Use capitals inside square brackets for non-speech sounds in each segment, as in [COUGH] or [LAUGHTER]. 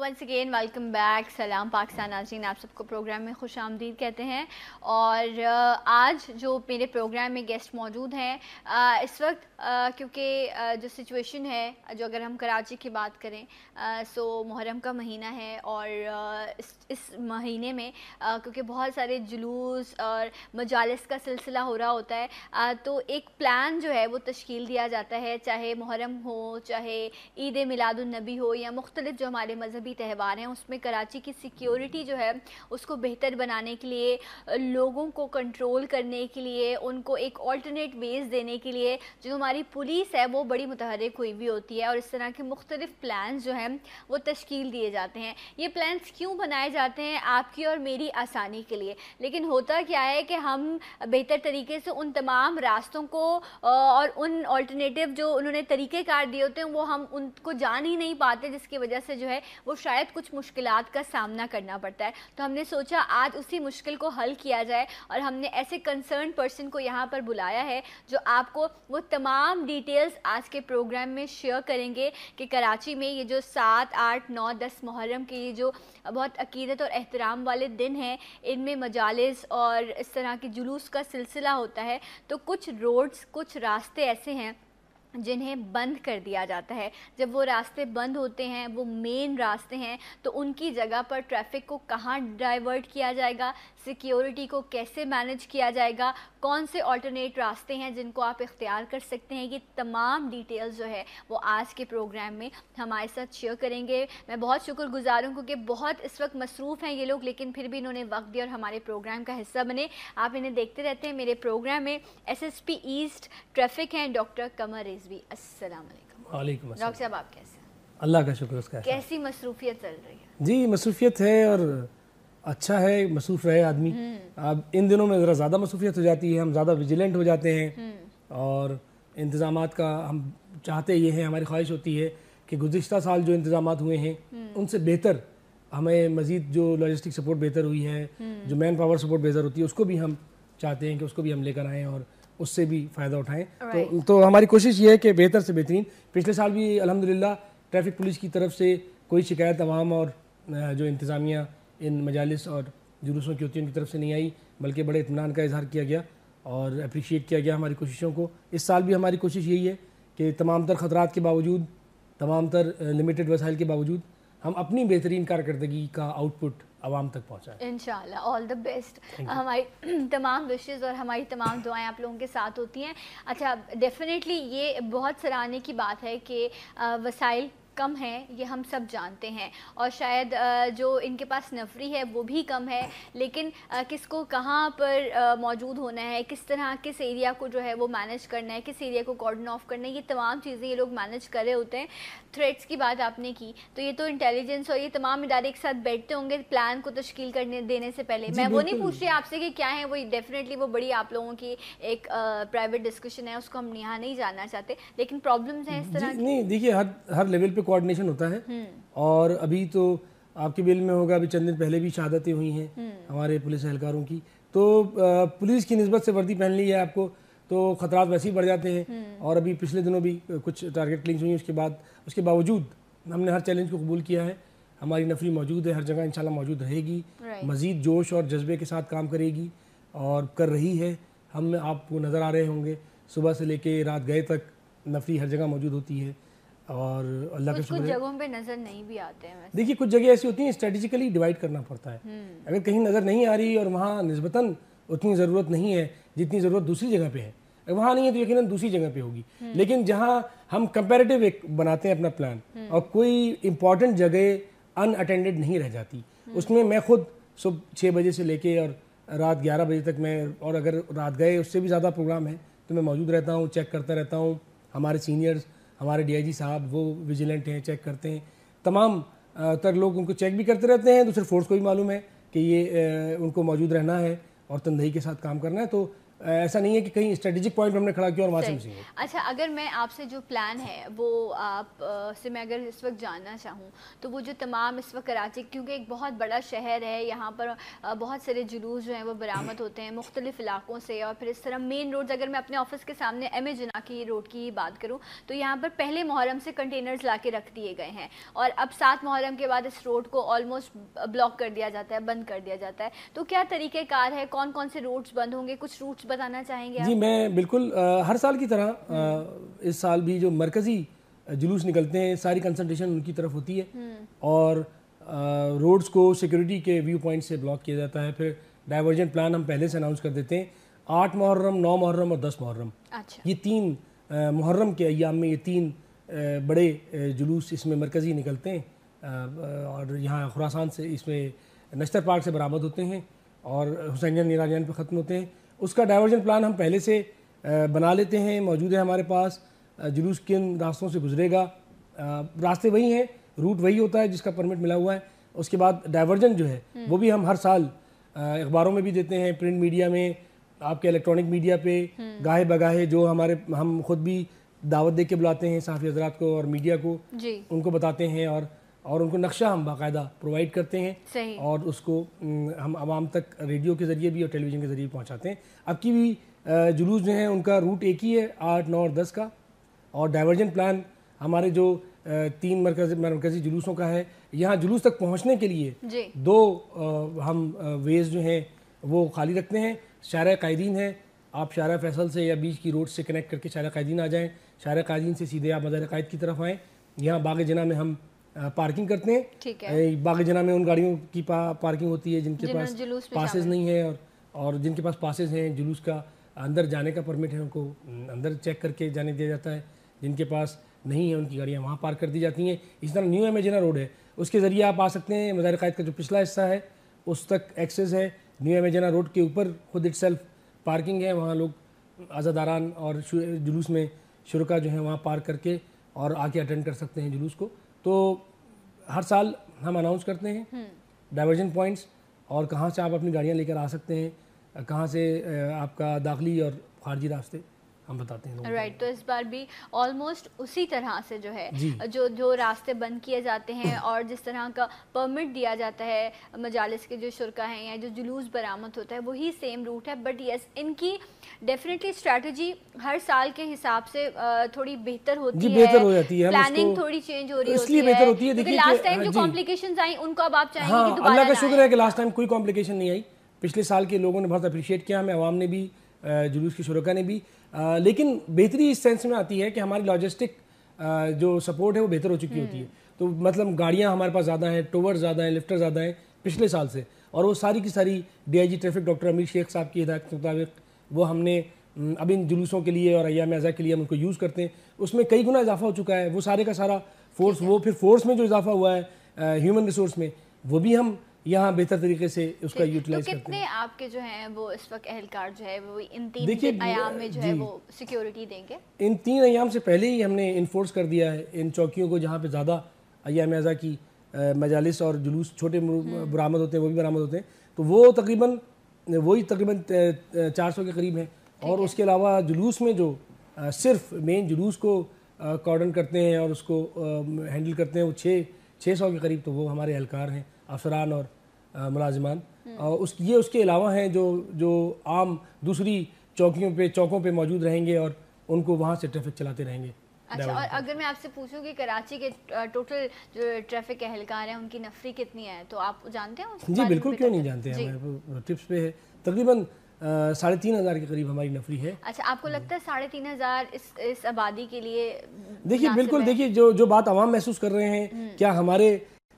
Once again welcome back सलाम पाकिस्तान नाजीन आप सबको प्रोग्राम में खुश आमदीद कहते हैं। और आज जो मेरे प्रोग्राम में गेस्ट मौजूद हैं इस वक्त क्योंकि जो सिचुएशन है जो अगर हम कराची की बात करें सो मुहर्रम का महीना है और इस, इस महीने में क्योंकि बहुत सारे जुलूस और मजालस का सिलसिला हो रहा होता है तो एक प्लान जो है वो तश्कील दिया जाता है चाहे मुहर्रम हो चाहे ईद मिलादुलनबी हो या मुख्तलिफ़ जो हमारे मजहबी त्यौहार हैं, उसमें कराची की सिक्योरिटी जो है, उसको बेहतर बनाने के लिए लोगों को कंट्रोल करने के लिए, उनको एक ऑल्टरनेट वेज देने के लिए जो हमारी पुलिस है, वो बड़ी मुतहरक हुई भी होती है और इस तरह के मुख्तलिफ़ प्लान जो हैं, वो तश्कील दिए जाते हैं। ये प्लान्स क्यों बनाए जाते हैं, आपकी और मेरी आसानी के लिए? लेकिन होता क्या है कि हम बेहतर तरीके से उन तमाम रास्तों को और उन ऑल्टरनेटिव जो उन्होंने तरीक़ेकार दिए होते हैं, वो हम उनको जान ही नहीं पाते, जिसकी वजह से जो है, वो शायद कुछ मुश्किल का सामना करना पड़ता है। तो हमने सोचा आज उसी मुश्किल को हल किया जाए और हमने ऐसे कंसर्न पर्सन को यहाँ पर बुलाया है जो आपको वो तमाम डिटेल्स आज के प्रोग्राम में शेयर करेंगे कि कराची में ये जो सात, आठ, नौ, दस मुहर्रम के ये जो बहुत अकीदत और एहतराम वाले दिन हैं, इनमें मजालस और इस तरह के जुलूस का सिलसिला होता है। तो कुछ रोड्स कुछ रास्ते ऐसे हैं जिन्हें बंद कर दिया जाता है। जब वो रास्ते बंद होते हैं, वो मेन रास्ते हैं तो उनकी जगह पर ट्रैफ़िक को कहाँ डाइवर्ट किया जाएगा? सिक्योरिटी को कैसे मैनेज किया जाएगा? कौन से ऑल्टरनेट रास्ते हैं जिनको आप इख्तियार कर सकते हैं? ये तमाम डिटेल्स जो है, वो आज के प्रोग्राम में हमारे साथ शेयर करेंगे। मैं बहुत शुक्रगुजार हूँ क्योंकि बहुत इस वक्त मसरूफ़ हैं ये लोग, लेकिन फिर भी इन्होंने वक्त दिया और हमारे प्रोग्राम का हिस्सा बने। आप इन्हें देखते रहते हैं मेरे प्रोग्राम में। S S P east traffic हैं डॉक्टर कमर रिजवी अस्सलाम डॉक्टर साहब आप कैसे अल्लाह का शुक्र उसका कैसी मसरूफियत चल रही है? जी मसरूफियत है और अच्छा है मसरूफ़ रहे आदमी। हम्म। अब इन दिनों में ज़रा ज़्यादा मसरूफियत हो जाती है हम ज़्यादा विजिलेंट हो जाते हैं। हम्म। और इंतज़ाम का हम चाहते ये हैं हमारी ख्वाहिश होती है कि गुज्त साल जो इंतज़ाम हुए हैं हम्म। उनसे बेहतर हमें मज़ीद जो लॉजिस्टिक सपोर्ट बेहतर हुई है जो मैन पावर सपोर्ट बेहतर होती है उसको भी हम चाहते हैं कि उसको भी हम लेकर आएँ और उससे भी फ़ायदा उठाएँ। तो तो हमारी कोशिश ये है कि बेहतर से बेहतरीन। पिछले साल भी अलहमदिल्ला ट्रैफ़िक पुलिस की तरफ़ से कोई शिकायत आवाम और जो इंतज़ामिया इन मजालस और जुलूसों की होती है उनकी तरफ़ से नहीं आई बल्कि बड़े इतमान का इजहार किया गया और अप्रिशिएट किया गया हमारी कोशिशों को। इस साल भी हमारी कोशिश यही है कि तमाम तर ख़तरात के बावजूद तमाम तर लिमिटेड वसाइल के बावजूद हम अपनी बेहतरीन कारकर्दगी का आउटपुट आवाम तक पहुँचा इन ऑल द बेस्ट हमारी [CLEARS THROAT] तमाम विशेज़ और हमारी तमाम दुआएँ आप लोगों के साथ होती हैं। अच्छा डेफिनेटली ये बहुत सराहने की बात है कि वसाइल कम है ये हम सब जानते हैं। और शायद जो इनके पास नफरी है वो भी कम है। लेकिन किसको कहाँ पर मौजूद होना है किस तरह किस एरिया को जो है वो मैनेज करना है किस एरिया को कॉर्डन ऑफ़ करना है ये तमाम चीज़ें ये लोग मैनेज कर रहे होते हैं। थ्रेट्स की बात आपने की तो ये तो इंटेलिजेंस और ये तमाम इदारे एक साथ बैठते होंगे प्लान को तश्कील करने देने से पहले। मैं वो नहीं पूछ रही आपसे कि क्या है वो डेफिनेटली वो बड़ी आप लोगों की एक प्राइवेट डिस्कशन है उसको हम यहाँ नहीं जानना चाहते। लेकिन प्रॉब्लम्स हैं इस तरह नहीं देखिए हर हर लेवल पे कोऑर्डिनेशन होता है। हम्म। और अभी तो आपके बिल में होगा अभी चंद दिन पहले भी शहादतें हुई हैं हम्म। हमारे पुलिस एहलकारों की। तो पुलिस की नस्बत से वर्दी पहन ली है आपको तो खतरात वैसे ही बढ़ जाते हैं। हम्म। और अभी पिछले दिनों भी कुछ टारगेट क्लिंग्स हुई उसके बाद उसके बावजूद हमने हर चैलेंज को कबूल किया है। हमारी नफरी मौजूद है हर जगह इंशाल्लाह मौजूद रहेगी। मज़ीद जोश और जज्बे के साथ काम करेगी और कर रही है। हम आपको नज़र आ रहे होंगे। सुबह से लेके रात गए तक नफरी हर जगह मौजूद होती है। और अल्लाह का शुक्र जगहों पे नज़र नहीं भी आते हैं देखिए कुछ जगह ऐसी होती हैं स्ट्रेटेजिकली डिवाइड करना पड़ता है। हम्म। अगर कहीं नज़र नहीं आ रही और वहाँ नस्बता उतनी ज़रूरत नहीं है जितनी ज़रूरत दूसरी जगह पे है। वहाँ नहीं है तो यकीन दूसरी जगह पे होगी। हम्म। लेकिन जहाँ हम कंपेरेटिव एक बनाते हैं अपना प्लान हम्म। और कोई इंपॉर्टेंट जगह अनअटेंडेड नहीं रह जाती। उसमें मैं खुद सुबह छः बजे से लेके और रात ग्यारह बजे तक मैं और अगर रात गए उससे भी ज़्यादा प्रोग्राम है तो मैं मौजूद रहता हूँ चेक करता रहता हूँ। हमारे सीनियर्स हमारे डीआईजी साहब वो विजिलेंट हैं चेक करते हैं। तमाम तर लोग उनको चेक भी करते रहते हैं दूसरे फोर्स को भी मालूम है कि ये उनको मौजूद रहना है और तनदही के साथ काम करना है। तो ऐसा नहीं है कि कहीं स्ट्रेटेजिक पॉइंट हमने खड़ा किया और वहाँ से मिसिंग अच्छा अगर मैं आपसे जो प्लान है वो आप आ, से मैं अगर इस वक्त जानना चाहूँ तो वो जो तमाम इस वक्त कराची क्योंकि एक बहुत बड़ा शहर है यहाँ पर बहुत सारे जुलूस जो हैं वो बरामद [CLEARS THROAT] होते हैं मुख्तलिफ़ इलाकों से और फिर इस तरह मेन रोड अगर मैं अपने ऑफ़िस के सामने एम ए जना की रोड की बात करूँ तो यहाँ पर पहले मुहर्रम से कंटेनर्स ला के रख दिए गए हैं और अब सात मुहर्रम के बाद इस रोड को ऑलमोस्ट ब्लॉक कर दिया जाता है बंद कर दिया जाता है। तो क्या तरीक़ेकार है? कौन कौन से रूट्स बंद होंगे? कुछ रूट्स बताना चाहेंगे जी मैं बिल्कुल आ, हर साल की तरह आ, इस साल भी जो मरकज़ी जुलूस निकलते हैं सारी कंसनट्रेशन उनकी तरफ़ होती है। हम्म। और रोड्स को सिक्योरिटी के व्यू पॉइंट से ब्लॉक किया जाता है। फिर डाइवर्जन प्लान हम पहले से अनाउंस कर देते हैं। आठ मुहर्रम नौ मुहर्रम और दस मुहर्रम। अच्छा। ये तीन मुहर्रम के अयाम में ये तीन बड़े जुलूस इसमें मरकज़ी निकलते हैं। और यहाँ खुरासान से इसमें नश्तर पार्क से बरामद होते हैं और हुसैन नीराजान पर ख़त्म होते हैं। उसका डाइवर्जन प्लान हम पहले से बना लेते हैं मौजूद है हमारे पास। जुलूस किन रास्तों से गुजरेगा? रास्ते वही हैं रूट वही होता है जिसका परमिट मिला हुआ है। उसके बाद डाइवर्जन जो है वो भी हम हर साल अखबारों में भी देते हैं प्रिंट मीडिया में आपके इलेक्ट्रॉनिक मीडिया पे गाहे बगाहे जो हमारे हम खुद भी दावत दे के बुलाते हैं साफ़ी हजरात को और मीडिया को। जी। उनको बताते हैं और और उनको नक्शा हम बाकायदा प्रोवाइड करते हैं। और उसको हम आवाम तक रेडियो के ज़रिए भी और टेलीविज़न के ज़रिए पहुँचाते हैं। अब की भी जुलूस जो हैं उनका रूट एक ही है आठ नौ और दस का। और डाइवर्जन प्लान हमारे जो तीन मरकजी मरकज़ी जुलूसों का है यहाँ जुलूस तक पहुँचने के लिए दो हम वेज जो हैं वो खाली रखते हैं। शारा कायदीन है आप शारा फैसल से या बीच की रोड से कनेक्ट करके शारा कायदीन आ जाएँ। शारा कायदीन से सीधे आप मज़ार कायद की तरफ़ आएँ। यहाँ बाग जना में हम पार्किंग करते हैं। ठीक है। बाग जना में उन गाड़ियों की पा, पार्किंग होती है जिनके पास पासेज नहीं है। और और जिनके पास पासेज हैं जुलूस का अंदर जाने का परमिट है उनको अंदर चेक करके जाने दिया जाता है। जिनके पास नहीं है उनकी गाड़ियाँ वहाँ पार्क कर दी जाती हैं। इस तरह न्यू एमेजना रोड है। उसके ज़रिए आप आ सकते हैं। मज़ार कायद का जो पिछला हिस्सा है उस तक एक्सेस है। न्यू एमेजना रोड के ऊपर खुद इट पार्किंग है। वहाँ लोग आज़ादारान और जुलूस में शुरा जो है वहाँ पार्क करके और आके अटेंड कर सकते हैं जुलूस को। तो हर साल हम अनाउंस करते हैं डाइवर्जन हम्म। पॉइंट्स और कहाँ से आप अपनी गाड़ियाँ लेकर आ सकते हैं कहाँ से आपका दाखिली और खारजी रास्ते हम बताते हैं राइट right, तो इस बार भी ऑलमोस्ट उसी तरह से जो है जो। जो रास्ते बंद किए जाते हैं [CLEARS THROAT] और जिस तरह का परमिट दिया जाता है मजालस के जो शुरा हैं या जो जुलूस बरामद होता है वही सेम रूट है। बट यस इनकी डेफिनेटली स्ट्रेटजी हर साल के हिसाब से थोड़ी बेहतर होती है। बेहतर हो जाती है। प्लानिंग थोड़ी चेंज हो रही इसलिए बेहतर होती है देखिए लास्ट टाइम जो कॉम्प्लिकेशंस आई उनको अब आप चाहेंगे हाँ, अल्लाह का शुक्र है कि लास्ट टाइम कोई कॉम्प्लिकेशन नहीं आई। पिछले साल के लोगों ने बहुत अप्रिशिएट किया हमें आवाम ने भी जुलूस की शुरा ने भी। आ, लेकिन बेहतरी इस सेंस में आती है कि हमारी लॉजिस्टिक जो सपोर्ट है वो बेहतर हो चुकी होती है। तो मतलब गाड़ियाँ हमारे पास ज़्यादा हैं टोवर ज़्यादा हैं लिफ्टर ज़्यादा हैं पिछले साल से। और वो सारी की सारी डीआईजी ट्रैफ़िक डॉक्टर अमीर शेख साहब की हिदायत के मुताबिक वो हमने अब इन जुलूसों के लिए और अयाम अज़ा के लिए हम उनको यूज़ करते हैं। उसमें कई गुना इजाफा हो चुका है। वो सारे का सारा फोर्स वो फिर फोर्स में जो इजाफा हुआ है ह्यूमन रिसोर्स में वो भी हम यहाँ बेहतर तरीके से उसका यूटिलाइज तो कितने आपके जो हैं वो इस वक्त अहलकार जो है वो इन तीन अयाम में जो है वो सिक्योरिटी देंगे? इन तीन अयाम से पहले ही हमने इन्फोर्स कर दिया है। इन चौकियों को जहाँ पे ज़्यादा अयाम अज़ा की मजालिस और जुलूस छोटे हम्म। बरामद होते हैं वो भी बरामद होते हैं। तो वो तकरीबन वही तकरीबन चार सौ के करीब हैं। और उसके अलावा जुलूस में जो सिर्फ़ मेन जुलूस को कॉर्डन करते हैं और उसको हैंडल करते हैं वो छः छः सौ के करीब तो वो हमारे एहलकार हैं अफसरान और मुलाजमान। और उस ये उसके अलावा हैं जो जो आम दूसरी चौकियों पे चौकों पे मौजूद रहेंगे और उनको वहाँ से ट्रैफ़िक चलाते रहेंगे। अच्छा और अगर मैं आपसे पूछूँ कि कराची के टोटल जो ट्रैफ़िक एहलकार हैं उनकी नफरी कितनी है? तो आप जानते हैं जी बिल्कुल क्यों नहीं जानते हैं टिप्स पे है। तकरीबन साढ़े तीन हज़ार के करीब हमारी नफरी है। अच्छा आपको लगता है साढ़े तीन हज़ार इस इस आबादी के लिए देखिए बिल्कुल देखिए जो जो बात आवाम महसूस कर रहे हैं हम्म। क्या हमारे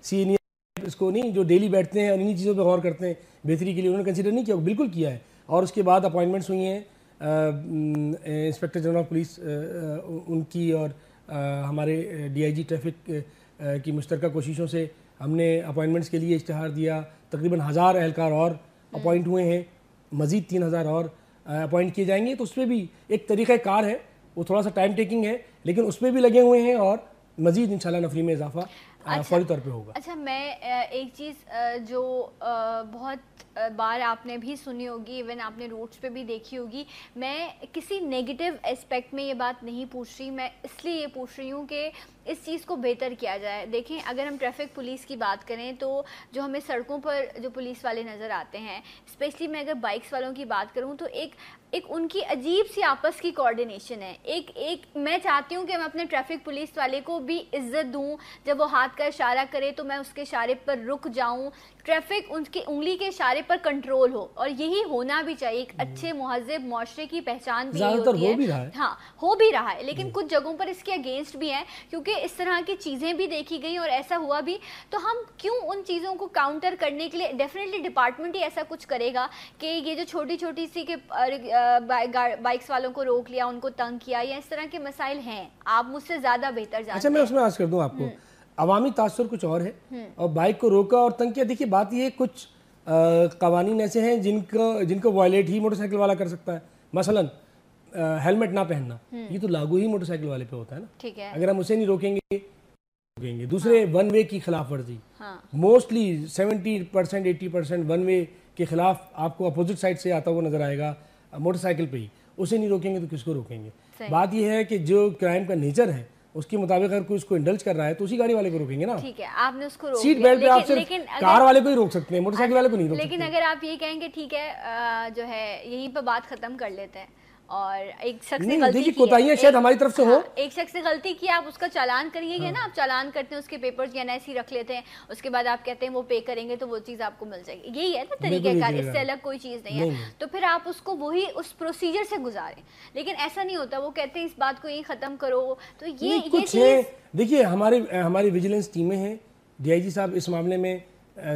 सीनियर इसको नहीं, जो डेली बैठते हैं और इन्हीं चीज़ों पर गौर करते हैं, बेहतरी के लिए उन्होंने कंसिडर नहीं किया बिल्कुल किया है। और उसके बाद अपॉइंटमेंट्स हुई हैं इंस्पेक्टर जनरल ऑफ़ पुलिस उनकी और हमारे डीआईजी ट्रैफ़िक की मुश्तरक कोशिशों से हमने अपॉइंटमेंट्स के लिए इश्तहार दिया। तकरीबन हज़ार एहलकार और अपॉइंट हुए हैं, मज़ीद तीन हज़ार और अपॉइंट किए जाएँगे। तो उसमें भी एक तरीक़ा कार है, वो थोड़ा सा टाइम टेकिंग है, लेकिन उसमें भी लगे हुए हैं और मजीद इंशाल्लाह नफरी में इजाफा अच्छा, फौरी तौर पे होगा। अच्छा मैं एक चीज़ जो बहुत बार आपने भी सुनी होगी इवन आपने रोड्स पे भी देखी होगी मैं किसी नेगेटिव एस्पेक्ट में ये बात नहीं पूछ रही मैं इसलिए ये पूछ रही हूँ कि इस चीज़ को बेहतर किया जाए। देखें अगर हम ट्रैफ़िक पुलिस की बात करें तो जो हमें सड़कों पर जो पुलिस वाले नज़र आते हैं स्पेशली मैं अगर बाइक्स वालों की बात करूँ तो एक एक उनकी अजीब सी आपस की कोऑर्डिनेशन है। एक एक मैं चाहती हूँ कि मैं अपने ट्रैफ़िक पुलिस वाले को भी इज़्ज़त दूँ। जब वो हाथ का इशारा करे तो मैं उसके इशारे पर रुक जाऊँ। ट्रैफ़िक उनके उंगली के इशारे पर कंट्रोल हो। और यही होना भी चाहिए। एक अच्छे हम्म। महजब माशरे की पहचान भी होती है, है। हाँ। हो भी रहा है। लेकिन कुछ जगहों पर इसके अगेंस्ट भी हैं क्योंकि इस तरह की चीज़ें भी देखी गई और ऐसा हुआ भी। तो हम क्यों उन चीज़ों को काउंटर करने के लिए डेफिनेटली डिपार्टमेंट ही ऐसा कुछ करेगा कि ये जो छोटी छोटी सी के बाइक्स वालों को रोक लिया उनको तंग किया या इस तरह के मसाइल हैं आप मुझसे ज़्यादा बेहतर जानते अच्छा मैं उसमें आज कर दूँ आपको। हम्म। अवामी तासर कुछ और है हम्म। और बाइक को रोका और तंग किया। देखिए बात ये कुछ कवानीन ऐसे हैं जिनको जिनको वायलेट ही मोटरसाइकिल वाला कर सकता है। मसलन हेलमेट ना पहनना हम्म। ये तो लागू ही मोटरसाइकिल वाले पे होता है ना। ठीक है। अगर हम उसे नहीं रोकेंगे रोकेंगे। दूसरे हाँ। वन वे की खिलाफ वर्जी। Mostly seventy percent eighty percent one way के खिलाफ आपको अपोजिट साइड से आता हुआ नज़र आएगा। मोटरसाइकिल पे ही। उसे नहीं रोकेंगे तो किसको रोकेंगे? बात यह है कि जो क्राइम का नेचर है उसके मुताबिक अगर कोई उसको इंडल्ज कर रहा है तो उसी गाड़ी वाले को रोकेंगे ना। ठीक है आपने उसको रोक सीट बेल्ट पे आप सिर्फ़ कार वाले को ही रोक सकते हैं मोटरसाइकिल वाले को नहीं रोक लेकिन अगर आप ये कहेंगे ठीक है जो है यहीं पर बात खत्म कर लेते हैं। और एक शख्स ने गलती की कोताहियाँ शायद हमारी तरफ़ से हो। हाँ, एक शख्स ने गलती की आप उसका चालान करिए हाँ। ना आप चालान करते हैं उसके पेपर्स ऐसे रख लेते हैं उसके बाद आप कहते हैं वो पे करेंगे तो वो चीज़ आपको मिल जाएगी। यही है ना तरीक़ेकार इससे अलग कोई चीज़ नहीं है। तो फिर आप उसको वही उस प्रोसीजर से गुजारें। लेकिन ऐसा नहीं होता वो कहते हैं इस बात को यही ख़त्म करो। तो ये ये देखिए हमारी हमारी विजिलेंस टीमें हैं। डीआईजी साहब इस मामले में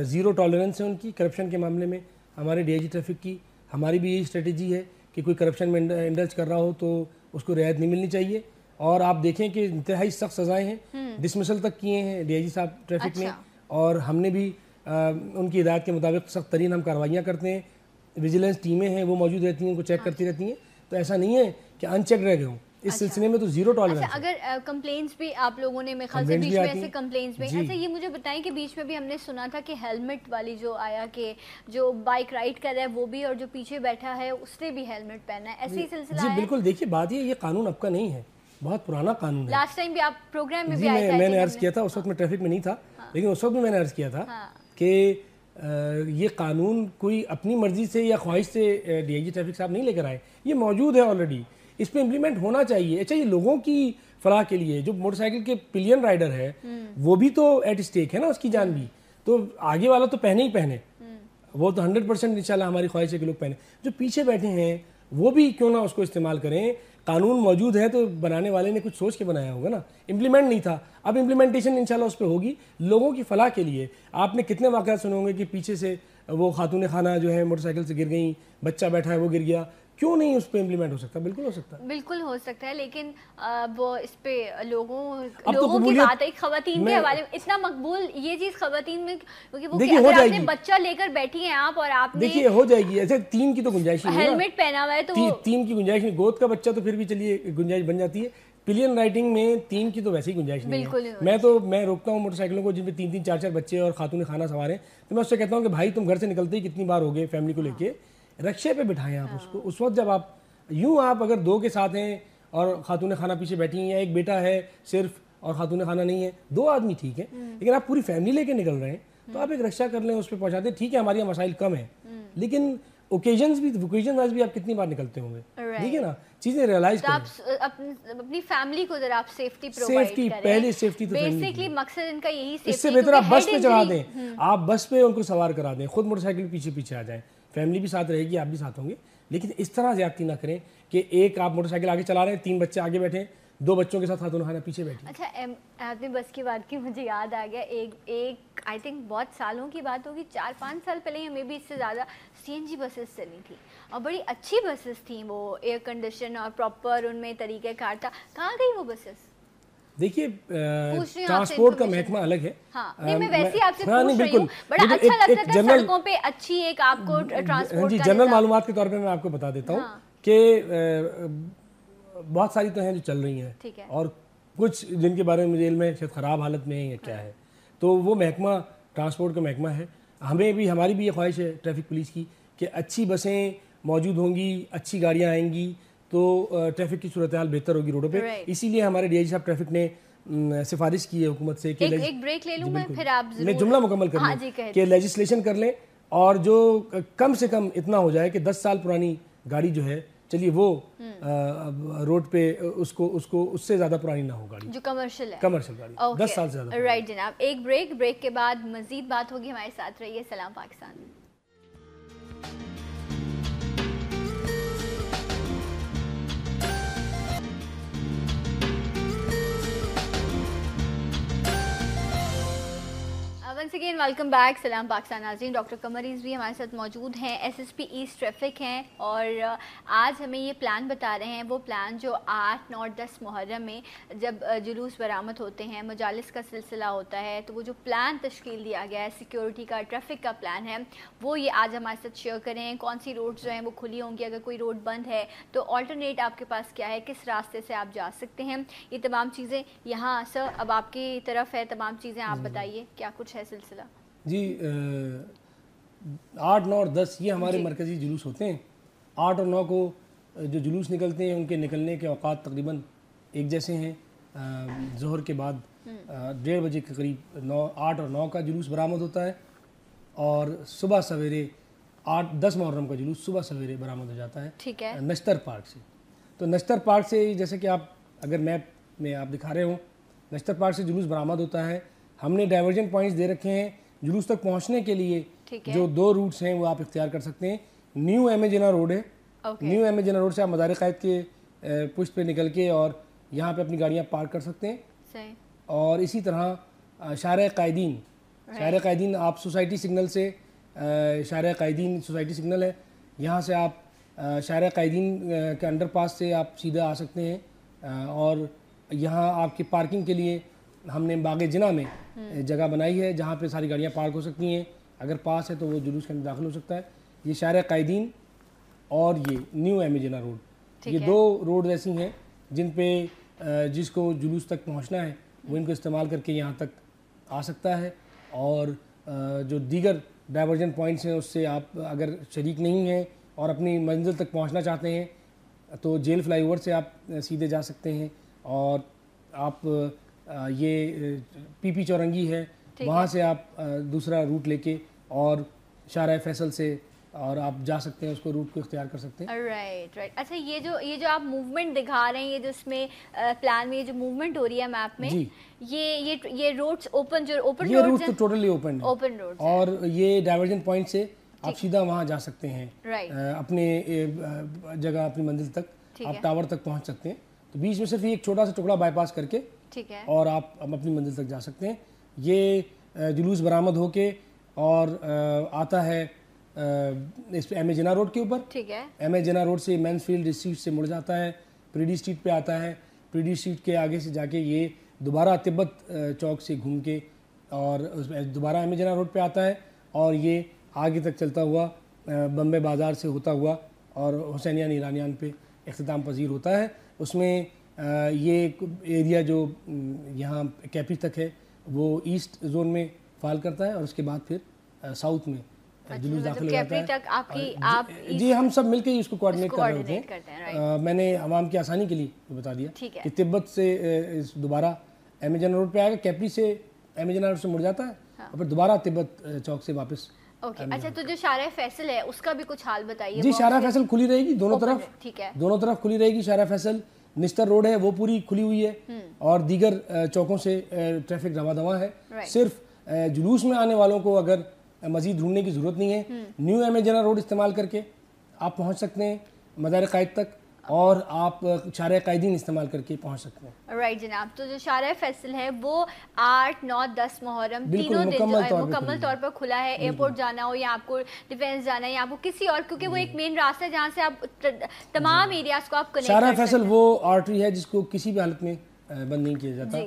ज़ीरो टॉलरेंस है उनकी करप्शन के मामले में हमारे डीआईजी ट्रैफ़िक की हमारी भी यही स्ट्रेटेजी है। कि कोई करप्शन में इंडल्ज कर रहा हो तो उसको रियायत नहीं मिलनी चाहिए। और आप देखें कि इंतहाई सख्त सजाएँ हैं डिसमिसल हम्म। तक किए हैं डी साहब ट्रैफ़िक अच्छा। में और हमने भी आ, उनकी हिदायत के मुताबिक सख्त तरीन हम कार्रवाइयाँ करते हैं। विजिलेंस टीमें हैं वो मौजूद रहती हैं उनको चेक करती रहती हैं। तो ऐसा नहीं है कि अनचेक रह गए हों। इस अच्छा। सिलसिले में तो ज़ीरो टॉलरेंस अच्छा, अगर कंप्लेंट्स भी आप लोगों ने मेरे ख्याल से बीच में ऐसे कंप्लेंट्स भी अच्छा ये मुझे बताएँ कि बीच में भी हमने सुना था कि हेलमेट वाली जो आया कि जो बाइक राइड कर रहा है वो भी और जो पीछे बैठा है उसने भी हेलमेट पहना है। ऐसे ही सिलसिला जी बिल्कुल देखिए बात ये ये कानून आपका नहीं है। बहुत पुराना कानून है। लास्ट टाइम भी आप प्रोग्राम में भी आए थे मैंने अर्ज़ किया था उस वक्त मैं ट्रैफ़िक में नहीं था हाँ। लेकिन उस वक्त भी मैंने अर्ज़ किया था हाँ। कि ये कानून कोई अपनी मर्ज़ी से या ख्वाहिश से डीआईजी ट्रैफ़िक साहब नहीं लेकर आए। ये मौजूद है ऑलरेडी इस पर इम्प्लीमेंट होना चाहिए। अच्छा ये लोगों की फलाह के लिए जो मोटरसाइकिल के पिलियन राइडर है हम्म। वो भी तो एट स्टेक है ना उसकी जान भी। तो आगे वाला तो पहने ही पहने। हम्म। वो तो हंड्रेड परसेंट इंशाल्लाह हमारी ख्वाहिश है कि लोग पहने। जो पीछे बैठे हैं वो भी क्यों ना उसको इस्तेमाल करें। कानून मौजूद है तो बनाने वाले ने कुछ सोच के बनाया होगा ना। इम्प्लीमेंट नहीं था। अब इम्प्लीमेंटेशन इंशाल्लाह उस पर होगी। लोगों की फलाह के लिए आपने कितने वाक़ सुने होंगे कि पीछे से वो खातून खाना जो है मोटरसाइकिल से गिर गई बच्चा बैठा है वो गिर गया। क्यों नहीं उस पर इम्प्लीमेंट हो सकता? बिल्कुल हो सकता है। बिल्कुल हो सकता है लेकिन वो इस पे लोगों तो लोगों की बात है खातन के हवाले इतना मकबूल ये चीज़ खातन में क्योंकि वो देखिए हो जाएगी। बच्चा लेकर बैठी हैं आप और आप देखिए हो जाएगी। ऐसे तीन की तो गुंजाइश हेलमेट पहना हुआ है तो ती, तीन की गुंजाइश नहीं गोद का बच्चा तो फिर भी चलिए गुंजाइश बन जाती है। पिलियन राइटिंग में तीन की तो वैसे ही गुंजाइश नहीं है। मैं तो मैं रोकता हूँ मोटरसाइकिलों को जिनमें तीन तीन चार चार बच्चे और खातून खाना सवार हैं। तो मैं उससे कहता हूँ कि भाई तुम घर से निकलते ही कितनी बार हो गए फैमिली को लेके। रक्षे पे बिठाएँ आप हाँ। उसको। उस वक्त जब आप यूँ आप अगर दो के साथ हैं और खातून खाना पीछे बैठी हैं या एक बेटा है सिर्फ़ और खातून खाना नहीं है दो आदमी ठीक है हम्म। लेकिन आप पूरी फैमिली लेके निकल रहे हैं तो आप एक रक्षा कर लें उस पर पहुंचाते ठीक है हमारे यहाँ मसाइल कम है हम्म। लेकिन ओकेजन भी ओकेजन वाइज भी आप कितनी बार निकलते होंगे ठीक है ना? चीज़ें रियलाइज़ तो आप अपनी फैमिली को जरा आप सेफ्टी सेफ्टी पहले सेफ्टी तो बेसिकली मकसद इनका यही इससे बेहतर आप बस पे चढ़ा दें। हम्म। आप बस पे उनको सवार करा दें खुद मोटरसाइकिल पीछे पीछे आ जाए। फैमिली भी साथ रहेगी, आप भी साथ होंगे। लेकिन इस तरह ज्यादती ना करें कि एक आप मोटरसाइकिल आगे चला रहे हैं, तीन बच्चे आगे बैठे दो बच्चों के साथ हाथों खाना पीछे बैठे अच्छा आपने बस की बात की मुझे याद आ गया, एक एक आई थिंक बहुत सालों की बात होगी, चार, पाँच साल पहले या मे भी इससे ज़्यादा सीएनजी बसेस चली थी। और बड़ी अच्छी बसेस थी वो एयर कंडीशन और प्रॉपर उनमें तरीके कार था। कहाँ गई वो बसेस देखिए ट्रांसपोर्ट का महकमा अलग है। हाँ, नहीं मैं वैसे आपसे हाँ, पूछ रही हूँ बड़ा अच्छा लगता था सड़कों पे अच्छी एक आपको ट्रांसपोर्ट जी जनरल मालूम के तौर पे मैं आपको बता देता हूँ हाँ। कि बहुत सारी तो हैं जो चल रही हैं। और कुछ जिनके बारे में मुझे में शायद ख़राब हालत में है या क्या है। तो वो महकमा ट्रांसपोर्ट का महकमा है। हमें भी हमारी भी ये ख्वाहिश है ट्रैफ़िक पुलिस की कि अच्छी बसें मौजूद होंगी अच्छी गाड़ियाँ आएँगी तो ट्रैफ़िक की सूरत हाल बेहतर होगी रोडों पे। इसीलिए हमारे डी साहब ट्रैफ़िक ने सिफारिश की है हुकूमत से कि एक, एक ब्रेक ले लूँ मैं फिर आप मैं जुमला मुकम्मल कर हाँ कि लेजिस्लेशन कर लें और जो कम से कम इतना हो जाए कि दस साल पुरानी गाड़ी जो है चलिए वो हम्म। रोड पे उसको उसको उससे ज़्यादा पुरानी ना हो गाड़ी। जो कमर्शियल है। कमर्शियल गाड़ी। okay. दस साल से ज़्यादा राइट जनाब। एक ब्रेक ब्रेक के बाद मजीद बात होगी हमारे साथ। रहिए सलाम Pakistan. Once again welcome back सलाम पाकिस्तान नाजीन डॉक्टर कमरीज भी हमारे साथ मौजूद हैं। एसएसपी ईस्ट ट्रैफ़िक हैं और आज हमें ये प्लान बता रहे हैं। वो प्लान जो आठ नौ दस मुहर्रम में जब जुलूस बरामद होते हैं मजालिस का सिलसिला होता है तो वो जो प्लान तश्कील दिया गया है सिक्योरिटी का ट्रैफ़िक का प्लान है वो ये आज हमारे साथ शेयर करें कौन सी रोड जो हैं वो खुली होंगी? अगर कोई रोड बंद है तो ऑल्टरनेट आपके पास क्या है? किस रास्ते से आप जा सकते हैं? ये तमाम चीज़ें यहाँ सर अब आपकी तरफ़ है। तमाम चीज़ें आप बताइए क्या कुछ है सिलसिला। जी आठ नौ और दस ये हमारे मरकज़ी जुलूस होते हैं। आठ और नौ को जो जुलूस निकलते हैं उनके निकलने के अवकात तकरीबन एक जैसे हैं। जहर के बाद हम्म। डेढ़ बजे के करीब नौ आठ और नौ का जुलूस बरामद होता है और सुबह सवेरे आठ दस मुहर्रम का जुलूस सुबह सवेरे बरामद हो जाता है। ठीक है। नश्तर पार्क से। तो नश्तर पार्क से जैसे कि आप अगर मैप में आप दिखा रहे हो नश्तर पार्क से जुलूस बरामद होता है हमने डाइवर्जन पॉइंट्स दे रखे हैं जुलूस तक पहुँचने के लिए जो दो रूट्स हैं वो आप इख्तियार कर सकते हैं। न्यू एमेजिना रोड है। न्यू एमेजिना रोड से आप मदार कैद के पुष्ट पे निकल के और यहाँ पे अपनी गाड़ियाँ पार्क कर सकते हैं। और इसी तरह शार कायदीन। शार कायदीन आप सोसाइटी सिग्नल से शार कायदीन सोसाइटी सिग्नल है। यहाँ से आप शार कायदीन के अंडर पास से आप सीधा आ सकते हैं। और यहाँ आपकी पार्किंग के लिए हमने बाग जिना में हम्म। जगह बनाई है जहाँ पे सारी गाड़ियाँ पार्क हो सकती हैं। अगर पास है तो वो जुलूस के अंदर दाखिल हो सकता है। ये शार कायदीन और ये न्यू एमेजिना रोड। ये दो रोड ऐसी हैं जिन पे जिसको जुलूस तक पहुँचना है वो इनको इस्तेमाल करके यहाँ तक आ सकता है। और जो दीगर डाइवर्जन पॉइंट्स हैं उससे आप अगर शरीक नहीं हैं और अपनी मंजिल तक पहुँचना चाहते हैं तो जेल फ्लाई से आप सीधे जा सकते हैं। और आप ये पीपी चौरंगी है। वहाँ से आप दूसरा रूट लेके और शारा फैसल से और आप जा सकते हैं उसको रूट को इख्तियार कर सकते हैं। राइट राइट अच्छा ये जो ये जो आप मूवमेंट दिखा रहे हैं ये जो इसमें प्लान में ये जो मूवमेंट हो रही है मैप में जी। ये ये ये रोड्स ओपन जो ओपन ये रूट तो टोटली ओपन ओपन रोड और ये डाइवर्जन पॉइंट से आप सीधा वहाँ जा सकते हैं। राइट अपने जगह अपनी मंजिल तक आप टावर तक पहुँच सकते हैं। तो बीच में सिर्फ़ एक छोटा सा टुकड़ा बाईपास करके ठीक है। और आप अपनी मंजिल तक जा सकते हैं। ये जुलूस बरामद होके और आता है इस एम ए जना रोड के ऊपर। ठीक है। एम ए जना रोड से मैंसफील्ड स्ट्रीट से मुड़ जाता है प्रीडी स्ट्रीट पे आता है। प्रीडी स्ट्रीट के आगे से जाके ये दोबारा तिब्बत चौक से घूम के और दोबारा एम ए जना रोड पे आता है और ये आगे तक चलता हुआ बम्बे बाज़ार से होता हुआ और हुसैनिया ईरानियान पे अख्ताम पजीर होता है। उसमें ये एरिया जो यहाँ कैपी तक है वो ईस्ट जोन में फाल करता है और उसके बाद फिर साउथ में अच्छा, जुलूस मतलब दाखिल हो जाता है। आपकी आप जी हम सब मिलकर ही इसको कोऑर्डिनेट कर रहे होते हैं। मैंने आवाम की आसानी के लिए बता दिया कि तिब्बत से दोबारा एमेजन रोड पे आएगा कैपरी से एमेजन रोड से मुड़ जाता है हाँ। और फिर दोबारा तिब्बत चौक से वापस ओके अच्छा तो जो शारा फैसल है उसका भी कुछ हाल बताइए जी शारा फैसल खुली रहेगी दोनों तरफ़। ठीक है। दोनों तरफ़ खुली रहेगी शारा फैसल। निस्तर रोड है वो पूरी खुली हुई है हम्म। और दीगर चौकों से ट्रैफ़िक रवा दवा है। सिर्फ़ जुलूस में आने वालों को अगर मजीद ढूँढने की ज़रूरत नहीं है। न्यू एमेजना रोड इस्तेमाल करके आप पहुँच सकते हैं मदार कायद तक। और आप शार कायदीन इस्तेमाल करके पहुँच सकते हैं। राइट जनाब तो जो शार फैसल है वो आठ नौ दस मुहर्रम तीनों दिन मुकम्मल तौर पर खुला है एयरपोर्ट जाना हो या आपको डिफेंस जाना है या आपको किसी और क्योंकि वो एक मेन रास्ता है जहाँ से आप तमाम एरियाज़ को आप शारा फैसल वो आर्टरी है जिसको किसी भी हालत में बंद नहीं किया जाता।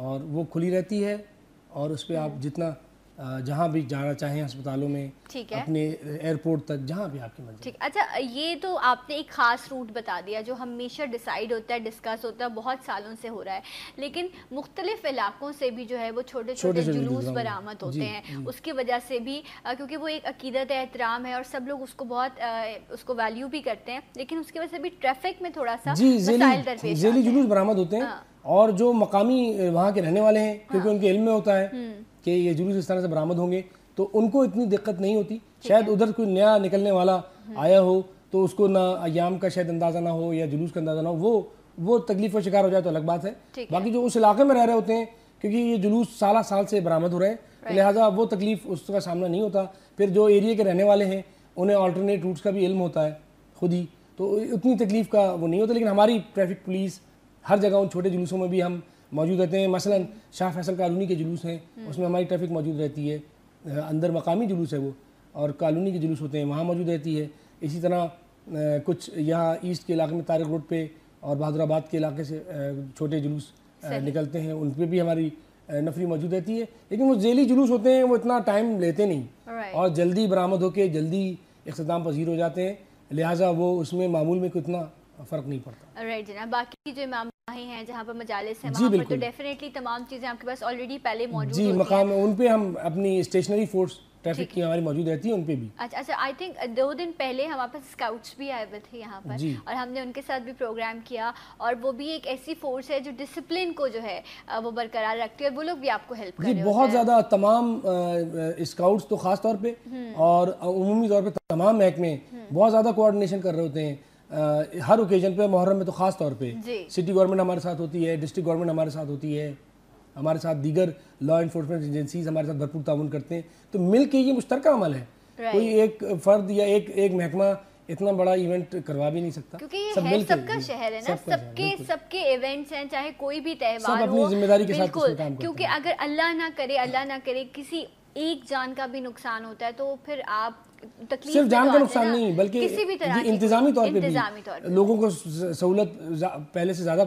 और वो खुली रहती है और उस पर आप जितना जहाँ भी जाना चाहें अस्पतालों में ठीक है अपने एयरपोर्ट तक जहाँ भी आपकी मर्ज़ी ठीक अच्छा ये तो आपने एक खास रूट बता दिया जो हमेशा डिसाइड होता है डिस्कस होता है बहुत सालों से हो रहा है लेकिन मुख्तलिफ़ इलाकों से भी जो है वो छोटे छोटे जुलूस बरामद होते हैं उसकी वजह से भी क्योंकि वो एक अकीदत एहतराम है और सब लोग उसको बहुत उसको वैल्यू भी करते हैं लेकिन उसकी वजह से भी ट्रैफ़िक में थोड़ा सा। जुलूस बरामद होते हैं हाँ। और जो मकामी वहाँ के रहने वाले हैं क्योंकि हाँ। उनके इल्म में होता है हम्म। कि ये जुलूस इस तरह से बरामद होंगे तो उनको इतनी दिक्कत नहीं होती। शायद उधर कोई नया निकलने वाला हम्म। आया हो तो उसको ना अयाम का शायद अंदाज़ा ना हो या जुलूस का अंदाज़ा ना हो वो वो तकलीफ़ का शिकार हो जाए तो अलग बात है। बाकी जो उस इलाके में रह रहे होते हैं क्योंकि ये जुलूस साल साल से बरामद हो रहे हैं तो लिहाजा वो तकलीफ़ उसका सामना नहीं होता। फिर जो एरिया के रहने वाले हैं उन्हें ऑल्टरनेट रूट्स का भी इल्म होता है खुद ही। तो उतनी तकलीफ़ का वो नहीं होता लेकिन हमारी ट्रैफ़िक पुलिस हर जगह उन छोटे जुलूसों में भी हम मौजूद रहते हैं। मसलन शाह फैसल कॉलोनी के जुलूस हैं उसमें हमारी ट्रैफ़िक मौजूद रहती है। अंदर मकामी जुलूस है वो और कॉलोनी के जुलूस होते हैं वहाँ मौजूद रहती है। इसी तरह कुछ यहाँ ईस्ट के इलाके में तारक रोड पे और बहादुराबाद के इलाके से छोटे जुलूस निकलते हैं। उन पर भी हमारी नफरी मौजूद रहती है। लेकिन वो जेली जुलूस होते हैं वो इतना टाइम लेते नहीं। Right. और जल्दी बरामद होके जल्दी अख्ताम पजीर हो जाते हैं। लिहाजा वो उसमें मामूल में कोई इतना फ़र्क नहीं पड़ता। राइट जनाब बाकी जो इमाम हैं जहाँ पर मजालिस हैं वहाँ पर तो डेफिनेटली तमाम चीज़ें आपके पास ऑलरेडी पहले मौजूद जी हैं। मकाम उन पे हम अपनी स्टेशनरी फोर्स ट्रैफ़िक की हमारी मौजूद रहती है उन पे भी। अच्छा अच्छा आई थिंक दो दिन पहले हमारे पास स्काउट्स भी आए हुए थे यहाँ पर और हमने उनके साथ भी प्रोग्राम किया और वो भी एक ऐसी फोर्स है जो डिसिप्लिन को जो है वो बरकरार रखती है और वो लोग भी आपको हेल्प जी बहुत ज़्यादा तमाम स्काउट्स तो ख़ास तौर पे और उमूमी तौर पे तमाम महकमे बहुत ज़्यादा कोऑर्डिनेशन कर रहे होते हैं। अ, हर ओकेजन पे मुहर्रम में तो ख़ास तौर पे। सिटी गवर्नमेंट हमारे साथ होती है डिस्ट्रिक्ट गवर्नमेंट हमारे साथ होती है हमारे साथ दीगर लॉ इन्फोर्समेंट एजेंसीज हमारे साथ भरपूर ताउन करते हैं। तो मिल के ये मुश्तरका अमल है। कोई एक फ़र्द या एक एक महकमा इतना बड़ा इवेंट करवा भी नहीं सकता। क्योंकि ये सब है सबका शहर है ना। सबका शहर, सबके सबके इवेंट्स हैं चाहे कोई भी त्यौहार हो ज़िम्मेदारी के साथ काम क्योंकि अगर अल्लाह ना करे अल्लाह ना करे किसी एक जान का भी नुकसान होता है तो फिर आप तकलीफ़ सिर्फ़ जान का नुकसान नहीं बल्कि किसी भी तरह इंतजामी तौर पर तौर लोगों को सहूलत पहले से ज़्यादा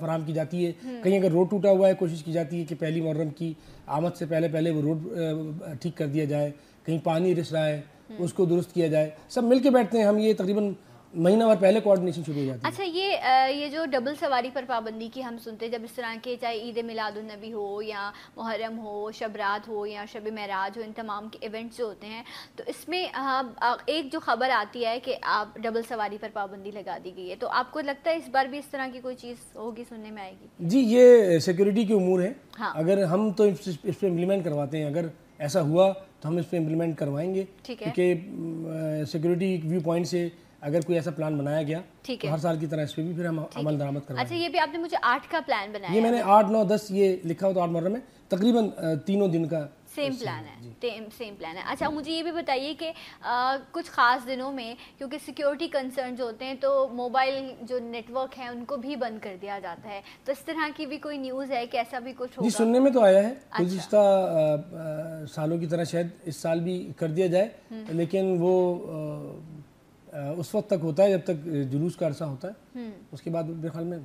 फराम की जाती है। हम्म। कहीं अगर रोड टूटा हुआ है कोशिश की जाती है कि पहली मुहर्रम की आमद से पहले पहले वो रोड ठीक कर दिया जाए। कहीं पानी रिस रहा है हम्म। उसको दुरुस्त किया जाए। सब मिल के बैठते हैं। हम ये तकरीबन महीना भर पहले कोऑर्डिनेशन शुरू हो जाती है अच्छा ये अ, ये जो डबल सवारी पर पाबंदी की हम सुनते हैं जब इस तरह के चाहे ईद मिलादुलनबी हो या मुहर्रम हो शब रात हो या शब महराज हो इन तमाम के इवेंट्स जो होते हैं तो इसमें एक जो खबर आती है कि आप डबल सवारी पर पाबंदी लगा दी गई है तो आपको लगता है इस बार भी इस तरह की कोई चीज़ होगी सुनने में आएगी जी ये सिक्योरिटी के उमूर है हाँ। अगर हम तो इस पर इम्प्लीमेंट करवाते हैं अगर ऐसा हुआ तो हम इस पर इम्प्लीमेंट करवाएँगे ठीक है। क्योंकि सिक्योरिटी व्यू पॉइंट से अगर कोई ऐसा प्लान बनाया गया ठीक तो है। हर साल की तरह इस पर भी फिर हम अमल दरामद करवाएँगे। अच्छा ये भी आपने मुझे आठ का प्लान बनाया ये मैंने आठ नौ दस ये लिखा हो तो आठ मुहर्रम में। तकरीबन तीनों दिन का सेम प्लान है। सेम सेम प्लान है। अच्छा मुझे ये भी बताइए कि कुछ ख़ास दिनों में क्योंकि सिक्योरिटी कंसर्न होते हैं तो मोबाइल जो नेटवर्क है उनको भी बंद कर दिया जाता है। तो इस तरह की भी कोई न्यूज़ है कि ऐसा भी कुछ जी होगा? सुनने में तो आया है। अच्छा। गुजशत सालों की तरह शायद इस साल भी कर दिया जाए हम्म। लेकिन वो अ, उस वक्त तक होता है जब तक जुलूस का अरसा होता है। हम्म, उसके बाद मेरे ख्याल में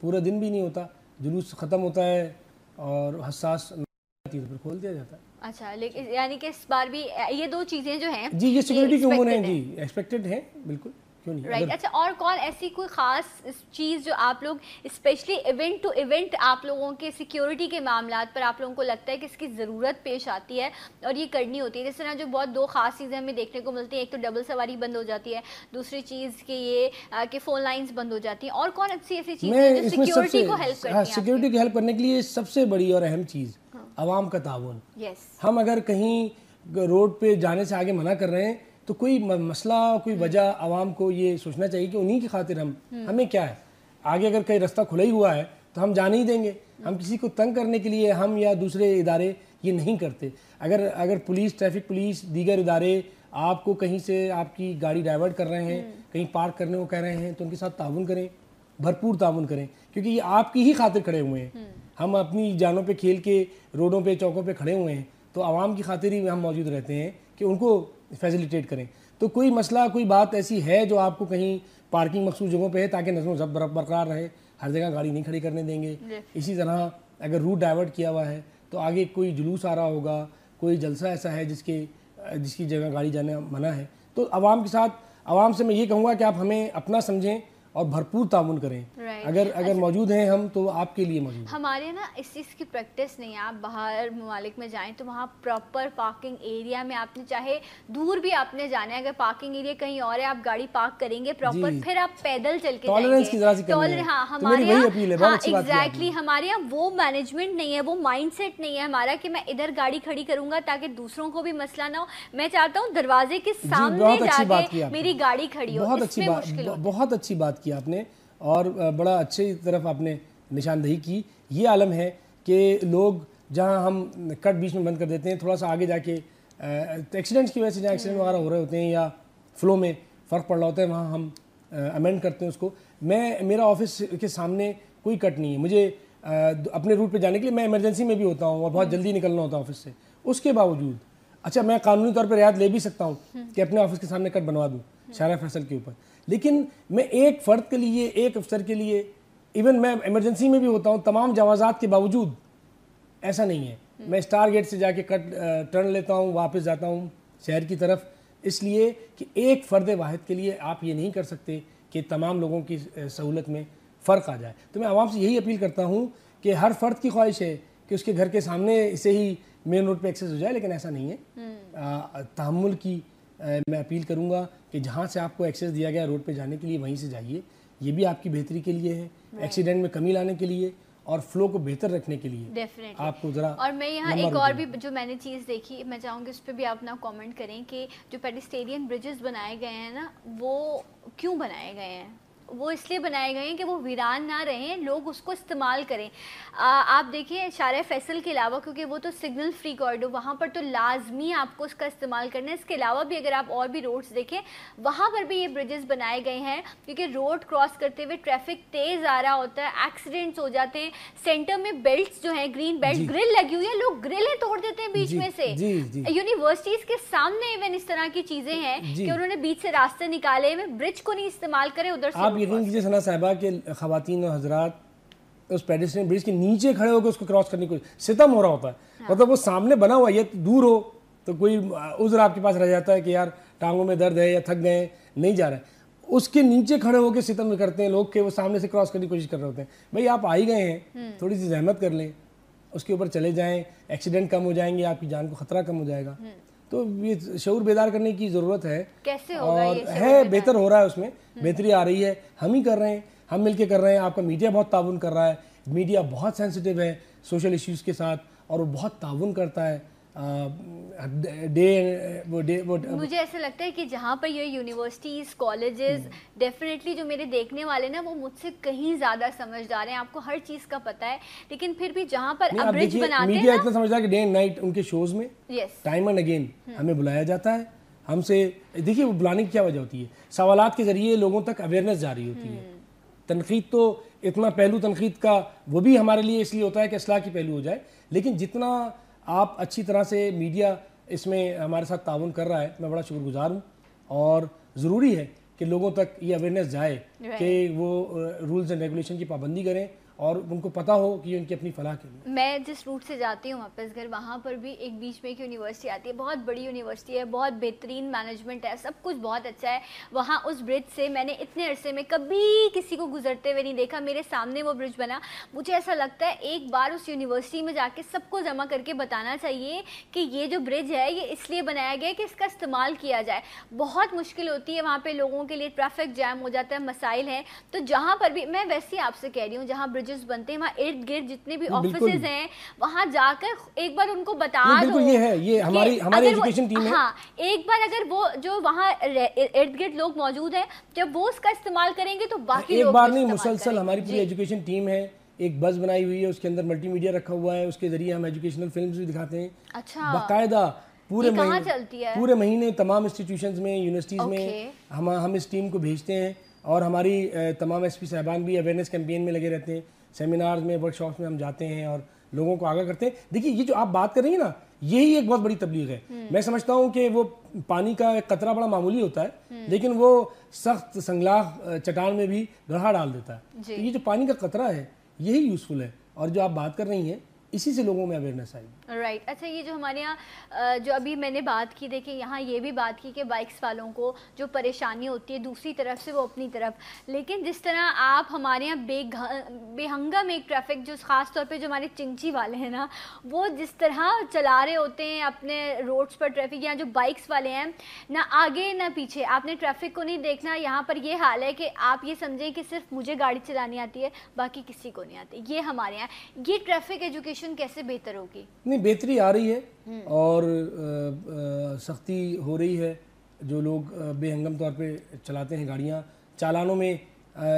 पूरा दिन भी नहीं होता। जुलूस ख़त्म होता है और हसास फिर खोल दिया जाता है। अच्छा लेकिन यानी कि इस बार भी ये दो चीज़ें जो हैं जी ये सिक्योरिटी के उम्र हैं जी। एक्सपेक्टेड है बिल्कुल। राइट अच्छा और कौन ऐसी कोई खास चीज़ जो आप लोग स्पेशली इवेंट टू इवेंट आप लोगों के सिक्योरिटी के मामला पर आप लोगों को लगता है कि इसकी ज़रूरत पेश आती है और ये करनी होती है? जिस तरह जो बहुत दो खास चीज़ें हमें देखने को मिलती हैं एक तो डबल सवारी बंद हो जाती है दूसरी चीज़ कि ये कि फ़ोन लाइंस बंद हो जाती हैं। और कौन अच्छी ऐसी चीज़ हैं जो सिक्योरिटी को हेल्प करती हैं सिक्योरिटी की हेल्प करने के लिए सबसे बड़ी और अहम चीज़ हाँ। आवाम का ताउन। यस हम अगर कहीं रोड पे जाने से आगे मना कर रहे हैं तो कोई मसला कोई वजह आवाम को ये सोचना चाहिए कि उन्हीं की खातिर हम हमें क्या है? आगे अगर कहीं रास्ता खुला ही हुआ है तो हम जाने ही देंगे। हम किसी को तंग करने के लिए हम या दूसरे इदारे ये नहीं करते। अगर अगर पुलिस ट्रैफ़िक पुलिस दीगर इदारे आपको कहीं से आपकी गाड़ी डाइवर्ट कर रहे हैं कहीं पार्क करने को कह रहे हैं तो उनके साथ ताउन करें भरपूर ताउन करें क्योंकि ये आपकी ही खातिर खड़े हुए हैं। हम अपनी जानों पे खेल के रोडों पे चौकों पे खड़े हुए हैं तो आवाम की खातिर ही हम मौजूद रहते हैं कि उनको फैसिलिटेट करें। तो कोई मसला कोई बात ऐसी है जो आपको कहीं पार्किंग मखसूस जगहों पे है ताकि नज़रों जब बरकरार रहे हर जगह गाड़ी नहीं खड़ी करने देंगे? इसी तरह अगर रूट डाइवर्ट किया हुआ है तो आगे कोई जुलूस आ रहा होगा कोई जलसा ऐसा है जिसके जिसकी जगह गाड़ी जाने मना है? तो आवाम के साथ आवाम से मैं ये कहूँगा कि आप हमें अपना समझें और भरपूर ताउन करें। Right. अगर अगर मौजूद हैं हम तो आपके लिए मौजूद हमारे ना इस चीज़ की प्रैक्टिस नहीं है। आप बाहर ममालिक में जाएँ तो वहाँ प्रॉपर पार्किंग एरिया में आपने चाहे दूर भी आपने जाना है अगर पार्किंग एरिया कहीं और है आप गाड़ी पार्क करेंगे प्रॉपर फिर आप पैदल चल के जाएँगे। की जरा सी हाँ। तो हमारे यहाँ अपील है, अच्छी। एग्जैक्टली हमारे यहाँ वो मैनेजमेंट नहीं है वो माइंडसेट नहीं है हमारा की मैं इधर गाड़ी खड़ी करूँगा ताकि दूसरों को भी मसला ना हो। मैं चाहता हूँ दरवाजे के सामने अच्छी जाके मेरी गाड़ी खड़ी हो। बहुत अच्छी बात बहुत अच्छी बात की आपने और बड़ा अच्छी तरफ़ आपने निशानदही की। ये आलम है कि लोग जहाँ हम कट बीच में बंद कर देते हैं थोड़ा सा आगे जाके एक्सीडेंट्स की वजह से जहाँ एक्सीडेंट वगैरह हो रहे होते हैं या फ्लो में फ़र्क पड़ रहा होता है वहाँ हम अमेंड करते हैं उसको। मैं मेरा ऑफ़िस के सामने कोई कट नहीं है। मुझे अ, अपने रूट पे जाने के लिए मैं इमरजेंसी में भी होता हूँ और बहुत जल्दी निकलना होता है ऑफ़िस से। उसके बावजूद अच्छा मैं कानूनी तौर पर रियायत ले भी सकता हूँ कि अपने ऑफ़िस के सामने कट बनवा दूँ शारा फैसल के ऊपर। लेकिन मैं एक फ़र्द के लिए एक अफसर के लिए इवन मैं इमरजेंसी में भी होता हूँ तमाम जवाजात के बावजूद ऐसा नहीं है। मैं स्टार गेट से जाके कट टर्न लेता हूँ वापस जाता हूँ शहर की तरफ़। इसलिए कि एक फ़र्द वाहिद के लिए आप ये नहीं कर सकते कि तमाम लोगों की सहूलत में फ़र्क आ जाए। तो मैं आवाम से यही अपील करता हूँ कि हर फ़र्द की ख्वाहिश है कि उसके घर के सामने से ही मेन रोड पे एक्सेस हो जाए लेकिन ऐसा नहीं है। तहमुल की मैं अपील करूँगा कि जहाँ से आपको एक्सेस दिया गया रोड पे जाने के लिए वहीं से जाइए। ये भी आपकी बेहतरी के लिए है। एक्सीडेंट में कमी लाने के लिए और फ्लो को बेहतर रखने के लिए डेफिनेटली आपको ज़रा और मैं यहाँ एक और भी जो मैंने चीज़ देखी मैं चाहूँगी उस पर भी आप ना कॉमेंट करें कि जो पेडिस्टेरियन ब्रिजेस बनाए गए हैं ना वो क्यों बनाए गए हैं? वो इसलिए बनाए गए हैं कि वो वीरान ना रहें लोग उसको इस्तेमाल करें। आ, आप देखिए शार फैसल के अलावा क्योंकि वो तो सिग्नल फ्री कॉरिडोर वहाँ पर तो लाजमी आपको उसका इस्तेमाल करना है। इसके अलावा भी अगर आप और भी रोड्स देखें वहाँ पर भी ये ब्रिजेस बनाए गए हैं क्योंकि रोड क्रॉस करते हुए ट्रैफ़िक तेज़ आ रहा होता है एक्सीडेंट्स हो जाते हैं। सेंटर में बेल्ट जो है ग्रीन बेल्ट ग्रिल लगी हुई है लोग ग्रिलें तोड़ देते हैं बीच में से। यूनिवर्सिटीज के सामने इवन इस तरह की चीज़ें हैं कि उन्होंने बीच से रास्ते निकाले हुए ब्रिज को नहीं इस्तेमाल करे उधर से यकीन कीजिए सना साहबा के खातन और हजरात उस पेडिस्ट्रियन ब्रिज के नीचे खड़े होकर उसको क्रॉस करने को सितम हो रहा होता है। मतलब वो सामने बना हुआ है ये दूर हो तो कोई उज्र आपके पास रह जाता है कि यार टांगों में दर्द है या थक गए नहीं जा रहे हैं। उसके नीचे खड़े होकर सितम करते हैं लोग के वो सामने से क्रॉस करने की कोशिश कर रहे होते हैं। भाई आप आ ही गए हैं थोड़ी सी जहमत कर लें उसके ऊपर चले जाएँ एक्सीडेंट कम हो जाएँगे आपकी जान को खतरा कम हो जाएगा। तो ये शौर बेदार करने की ज़रूरत है। कैसे होगा और ये है बेहतर हो रहा है उसमें। बेहतरी आ रही है। हम ही कर रहे हैं। हम मिलके कर रहे हैं। आपका मीडिया बहुत ताउन कर रहा है। मीडिया बहुत सेंसिटिव है सोशल इश्यूज़ के साथ और वो बहुत ताउन करता है। डे वो डे वो मुझे ऐसा लगता है कि जहाँ पर ये यूनिवर्सिटीज कॉलेजेस डेफिनेटली जो मेरे देखने वाले ना वो मुझसे कहीं ज़्यादा समझदार हैं। आपको हर चीज़ का पता है। लेकिन फिर भी जहाँ पर नहीं अब आप ब्रिज देखिए बनाते मीडिया इतना समझता है कि डे एंड नाइट उनके शोज़ में यस टाइम एंड अगेन हमें बुलाया जाता है। हमसे देखिए वो बुलाने की क्या वजह होती है? सवाल के ज़रिए लोगों तक अवेयरनेस जारी होती है। तनकीद तो इतना पहलू तनकीद का वो भी हमारे लिए इसलिए होता है कि असलाह की पहलू हो जाए। लेकिन जितना आप अच्छी तरह से मीडिया इसमें हमारे साथ ताउन कर रहा है मैं बड़ा शुक्रगुजार हूँ। और ज़रूरी है कि लोगों तक ये अवेयरनेस जाए कि वो रूल्स एंड रेगुलेशन की पाबंदी करें। और उनको पता हो कि उनकी अपनी फलाह के लिए। मैं जिस रूट से जाती हूँ वापस घर, वहाँ पर भी एक बीच में एक यूनिवर्सिटी आती है। बहुत बड़ी यूनिवर्सिटी है, बहुत बेहतरीन मैनेजमेंट है, सब कुछ बहुत अच्छा है। वहाँ उस ब्रिज से मैंने इतने अरसे में कभी किसी को गुजरते हुए नहीं देखा। मेरे सामने वो ब्रिज बना। मुझे ऐसा लगता है एक बार उस यूनिवर्सिटी में जाके सबको जमा करके बताना चाहिए कि ये जो ब्रिज है, ये इसलिए बनाया गया कि इसका इस्तेमाल किया जाए। बहुत मुश्किल होती है वहाँ पर लोगों के लिए ट्रैफ़िक जैम हो जाता है, मसाइल हैं। तो जहाँ पर भी, मैं वैसे ही आपसे कह रही हूँ, जहाँ ब्रिजेस बनते हैं वहाँ इर्द गिर्द जितने भी। ऑफिसेज हैं वहाँ जाकर एक बार उनको बता दो ये है, ये हमारी- हमारी education team है। हाँ एक बार अगर वो जो वहाँ इर्द गिर्द लोग मौजूद हैं जब वो उसका इस्तेमाल करेंगे तो बाकी एक बार नहीं मुसलसल हमारी पूरी एजुकेशन टीम है एक बस बनाई हुई है उसके अंदर मल्टीमीडिया रखा हुआ है उसके ज़रिए हम एजुकेशनल फिल्म्स भी दिखाते हैं अच्छा बाकायदा पूरे महीने चलती है? पूरे महीने तमाम इंस्टीट्यूशंस में यूनिवर्सिटीज़ में हम हम इस टीम को भेजते हैं और हमारी तमाम एसपी साहबान भी अवेयरनेस कैंपेन में लगे रहते हैं सेमिनार्स में वर्कशॉप में हम जाते हैं और लोगों को आगाह करते हैं। देखिए ये जो आप बात कर रही हैं ना यही एक बहुत बड़ी तबलीग है। मैं समझता हूँ कि वो पानी का एक कतरा बड़ा मामूली होता है लेकिन वो सख्त संगलाह चटान चट्टान में भी गढ़ा डाल देता है। तो ये जो पानी का कतरा है यही यूज़फुल है। और जो आप बात कर रही हैं इसी से लोगों में अवेयरनेस आई राइट. अच्छा ये जो हमारे यहाँ जो अभी मैंने बात की, देखिए यहाँ ये भी बात की कि बाइक्स वालों को जो परेशानी होती है दूसरी तरफ़ से वो अपनी तरफ़। लेकिन जिस तरह आप हमारे यहाँ बे बेहंगम एक ट्रैफ़िक जो ख़ास तौर पे जो हमारे चिंची वाले हैं ना, वो जिस तरह चला रहे होते हैं अपने रोड्स पर ट्रैफ़िक यहाँ जो बाइक्स वाले हैं, ना आगे ना पीछे। आपने ट्रैफ़िक को नहीं देखना, यहाँ पर ये हाल है कि आप ये समझें कि सिर्फ़ मुझे गाड़ी चलानी आती है, बाकी किसी को नहीं आती। ये हमारे यहाँ, ये ट्रैफ़िक एजुकेशन कैसे बेहतर होगी नहीं बेहतरी आ रही है। और सख्ती हो रही है जो लोग बेहंगम तौर पे चलाते हैं गाड़ियाँ चालानों में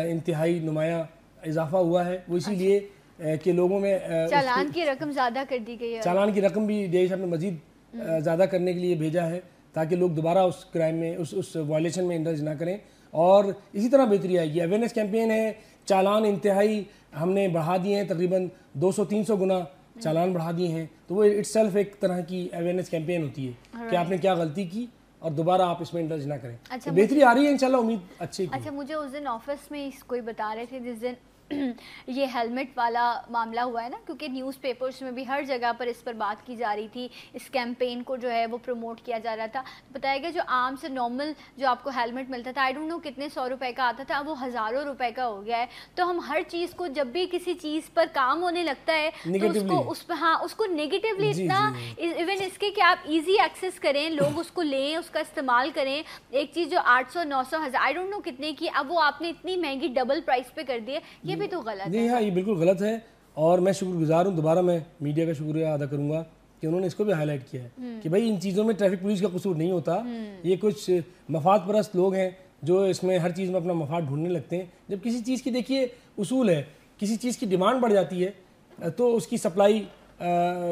इंतहाई नुमाया इजाफा हुआ है वो इसीलिए अच्छा। कि लोगों में चालान की रकम ज़्यादा कर दी गई है चालान की रकम भी डी साहब ने मजीद हम्म। ज़्यादा करने के लिए भेजा है ताकि लोग दोबारा उस क्राइम में उस उस वायलेशन में इंडल्ज ना करें और इसी तरह बेहतरी आएगी अवेयरनेस कैंपेन है चालान इंतहाई हमने बढ़ा दिए हैं तकरीबन 200-300 गुना चालान बढ़ा दिए हैं। तो वो इट्स एक तरह की अवेयरनेस कैंपेन होती है कि आपने क्या गलती की और दोबारा आप इसमें इंडल्ज ना करें। अच्छा तो बेहतरी आ रही है इंशाल्लाह उम्मीद अच्छी अच्छा मुझे उस दिन ऑफ़िस में कोई बता रहे थे जिस दिन [CLEARS THROAT] ये हेलमेट वाला मामला हुआ है ना क्योंकि न्यूज़पेपर्स में भी हर जगह पर इस पर बात की जा रही थी इस कैंपेन को जो है वो प्रमोट किया जा रहा था। तो बताया गया जो आम से नॉर्मल जो आपको हेलमेट मिलता था आई डोंट नो कितने सौ रुपए का आता था अब वो हज़ारों रुपए का हो गया है। तो हम हर चीज़ को जब भी किसी चीज़ पर काम होने लगता है तो उसको उस पर हाँ उसको नेगेटिवली इतना इवन इसके कि आप ईजी एक्सेस करें लोग उसको लें उसका इस्तेमाल करें एक चीज़ जो आठ सौ नौ सौ हज़ार आई डोंट नो कितने की अब वो आपने इतनी महँगी डबल प्राइस पे कर दी है ये भी तो गलत नहीं हाँ ये बिल्कुल गलत है और मैं शुक्रगुजार हूँ दोबारा मैं मीडिया का शुक्रिया अदा करूँगा कि उन्होंने इसको भी हाईलाइट किया है हम्म। कि भाई इन चीज़ों में ट्रैफ़िक पुलिस का कसूर नहीं होता हम्म। ये कुछ मफाद परस्त लोग हैं जो इसमें हर चीज़ में अपना मफाद ढूँढने लगते हैं जब किसी चीज़ की देखिए उसूल है किसी चीज़ की डिमांड बढ़ जाती है तो उसकी सप्लाई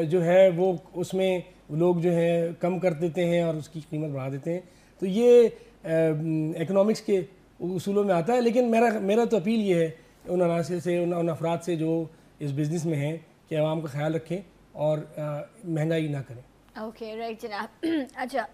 जो है वो उसमें लोग जो है कम कर देते हैं और उसकी कीमत बढ़ा देते हैं तो ये इकोनॉमिक्स के उसूलों में आता है लेकिन मेरा मेरा तो अपील ये है उन अनासर से उन, अफराद से जो इस बिज़नेस में हैं कि आवाम का ख्याल रखें और महँगाई ना करें। ओके राइट जनाब। [CLEARS THROAT] अच्छा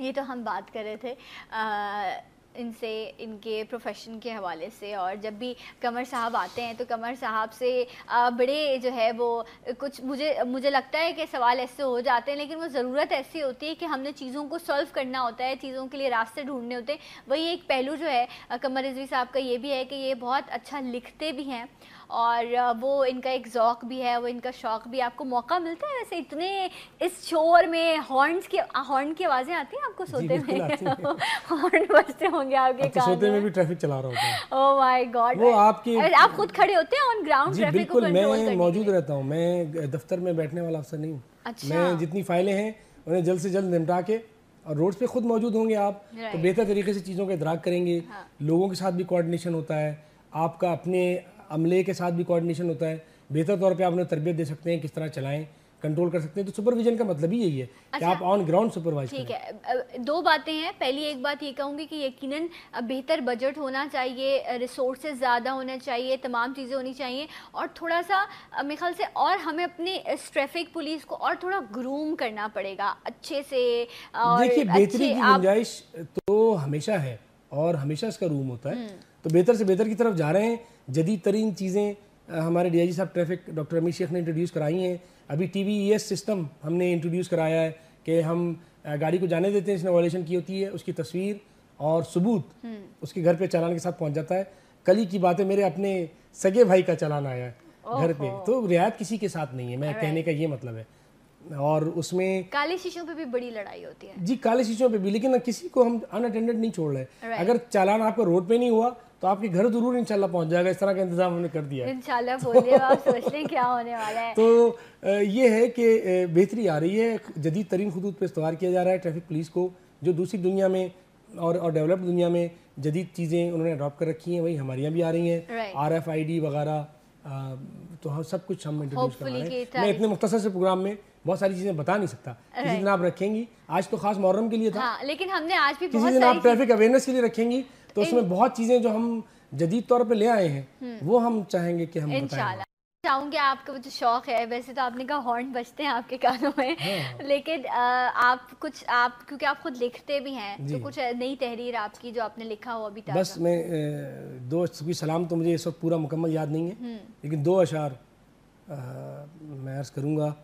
ये तो हम बात कर रहे थे। आ, इनसे, इनके प्रोफेशन के हवाले से और जब भी कमर साहब आते हैं तो कमर साहब से बड़े जो है वो कुछ मुझे मुझे लगता है कि सवाल ऐसे हो जाते हैं, लेकिन वो ज़रूरत ऐसी होती है कि हमने चीज़ों को सॉल्व करना होता है, चीज़ों के लिए रास्ते ढूँढने होते हैं। वही एक पहलू जो है कमर रिजवी साहब का ये भी है कि ये बहुत अच्छा लिखते भी हैं और वो इनका एक जौक भी है वो इनका शौक भी आपको मौका मिलता है वैसे इतने इस शोर में हॉर्न्स की हॉर्न की आवाज़ें आती हैं आपको सोते में? [LAUGHS] हॉर्न बजते होंगे आपके कान सोते में भी ट्रैफ़िक चला रहा होता है। ओह माय गॉड वो आपकी आप खुद खड़े होते हैं ऑन ग्राउंड ट्रैफ़िक को कंट्रोल मैं मौजूद रहता हूँ। मैं दफ्तर में बैठने वाला अफसर नहीं हूँ। अच्छा। मैं जितनी फाइलें हैं उन्हें जल्द से जल्द निपटा के और रोड पे खुद मौजूद होंगे आप तो बेहतर तरीके से चीज़ों का इदराक करेंगे। हाँ। लोगों के साथ भी कोऑर्डिनेशन होता है। आपका अपने अमले के साथ भी कोऑर्डिनेशन होता है। बेहतर तौर पे आप उन्हें तरबियत दे सकते हैं किस तरह चलाएँ कंट्रोल कर सकते हैं। तो सुपरविजन का मतलब ही यही है अच्छा, कि आप ऑन ग्राउंड सुपरवाइज ठीक है। दो बातें हैं। पहली एक बात ये कहूँगी कि यकीनन बेहतर बजट होना चाहिए रिसोर्सेज ज़्यादा होना चाहिए तमाम चीज़ें होनी चाहिए और थोड़ा सा मेरे ख्याल से और हमें अपने ट्रैफ़िक पुलिस को और थोड़ा ग्रूम करना पड़ेगा अच्छे से देखिए बेहतरी की गुंजाइश तो हमेशा है और हमेशा इसका रूम होता है। हम्म। तो बेहतर से बेहतर की तरफ़ जा रहे हैं। जदीद तरीन चीज़ें हमारे डी साहब ट्रैफ़िक डॉक्टर अमित शेख ने इंट्रोड्यूस कराई हैं। अभी टी वी सिस्टम हमने इंट्रोड्यूस कराया है कि हम गाड़ी को जाने देते हैं जिसने वॉलेशन की होती है उसकी तस्वीर और सबूत हम्म। उसके घर पे चालान के साथ पहुँच जाता है। कल ही की बात है मेरे अपने सगे भाई का चालान आया है घर पे। तो रियायत किसी के साथ नहीं है मैं कहने का ये मतलब है। और उसमें काले शीशों पे भी बड़ी लड़ाई होती है। जी काले शीशों पे भी लेकिन किसी को हम अनअटेंडेड नहीं छोड़ रहे। अगर चालान आपका रोड पे नहीं हुआ तो आपके घर ज़रूर इंशाल्लाह पहुँच जाएगा। इस तरह का इंतज़ाम हमने कर दिया इंशाल्लाह बोलिए आप सोच लें क्या होने वाला है। [LAUGHS] तो ये है कि बेहतरी आ रही है। जदीद तरीन खतूत पर इस्तेमाल किया जा रहा है ट्रैफ़िक पुलिस को जो दूसरी दुनिया में और और डेवलप्ड दुनिया में जदीद चीज़ें उन्होंने अडॉप्ट कर रखी हैं। वही हमारे यहाँ भी आ रही हैं। आर एफ़ आई डी वगैरह तो हम सब कुछ हम इंट्रोड्यूस कर रहे हैं। मैं इतने मुख्तर से प्रोग्राम में बहुत सारी चीज़ें बता नहीं सकता। किसी दिन आप रखेंगी। आज तो खास मुहर्रम के लिए था। हाँ, लेकिन हमने आज भी किसी दिन आप ट्रैफ़िक अवेयरनेस के लिए रखेंगी। तो उसमें बहुत चीज़ें जो हम जदीद तौर पर ले आए हैं हम्म। वो हम चाहेंगे कि हम बताएँ। चाहूँगी आपका जो शौक है वैसे तो आपने कहा हॉर्न बजते हैं आपके कानों में। हाँ। लेकिन आ, आप कुछ आप क्योंकि आप खुद लिखते भी हैं तो कुछ नई तहरीर आपकी जो आपने लिखा हो अभी तक? बस मैं दो सलाम तो मुझे इस वक्त पूरा मुकम्मल याद नहीं है। हम्म। लेकिन दो अशार आ, मैं अर्ज़ करूँगा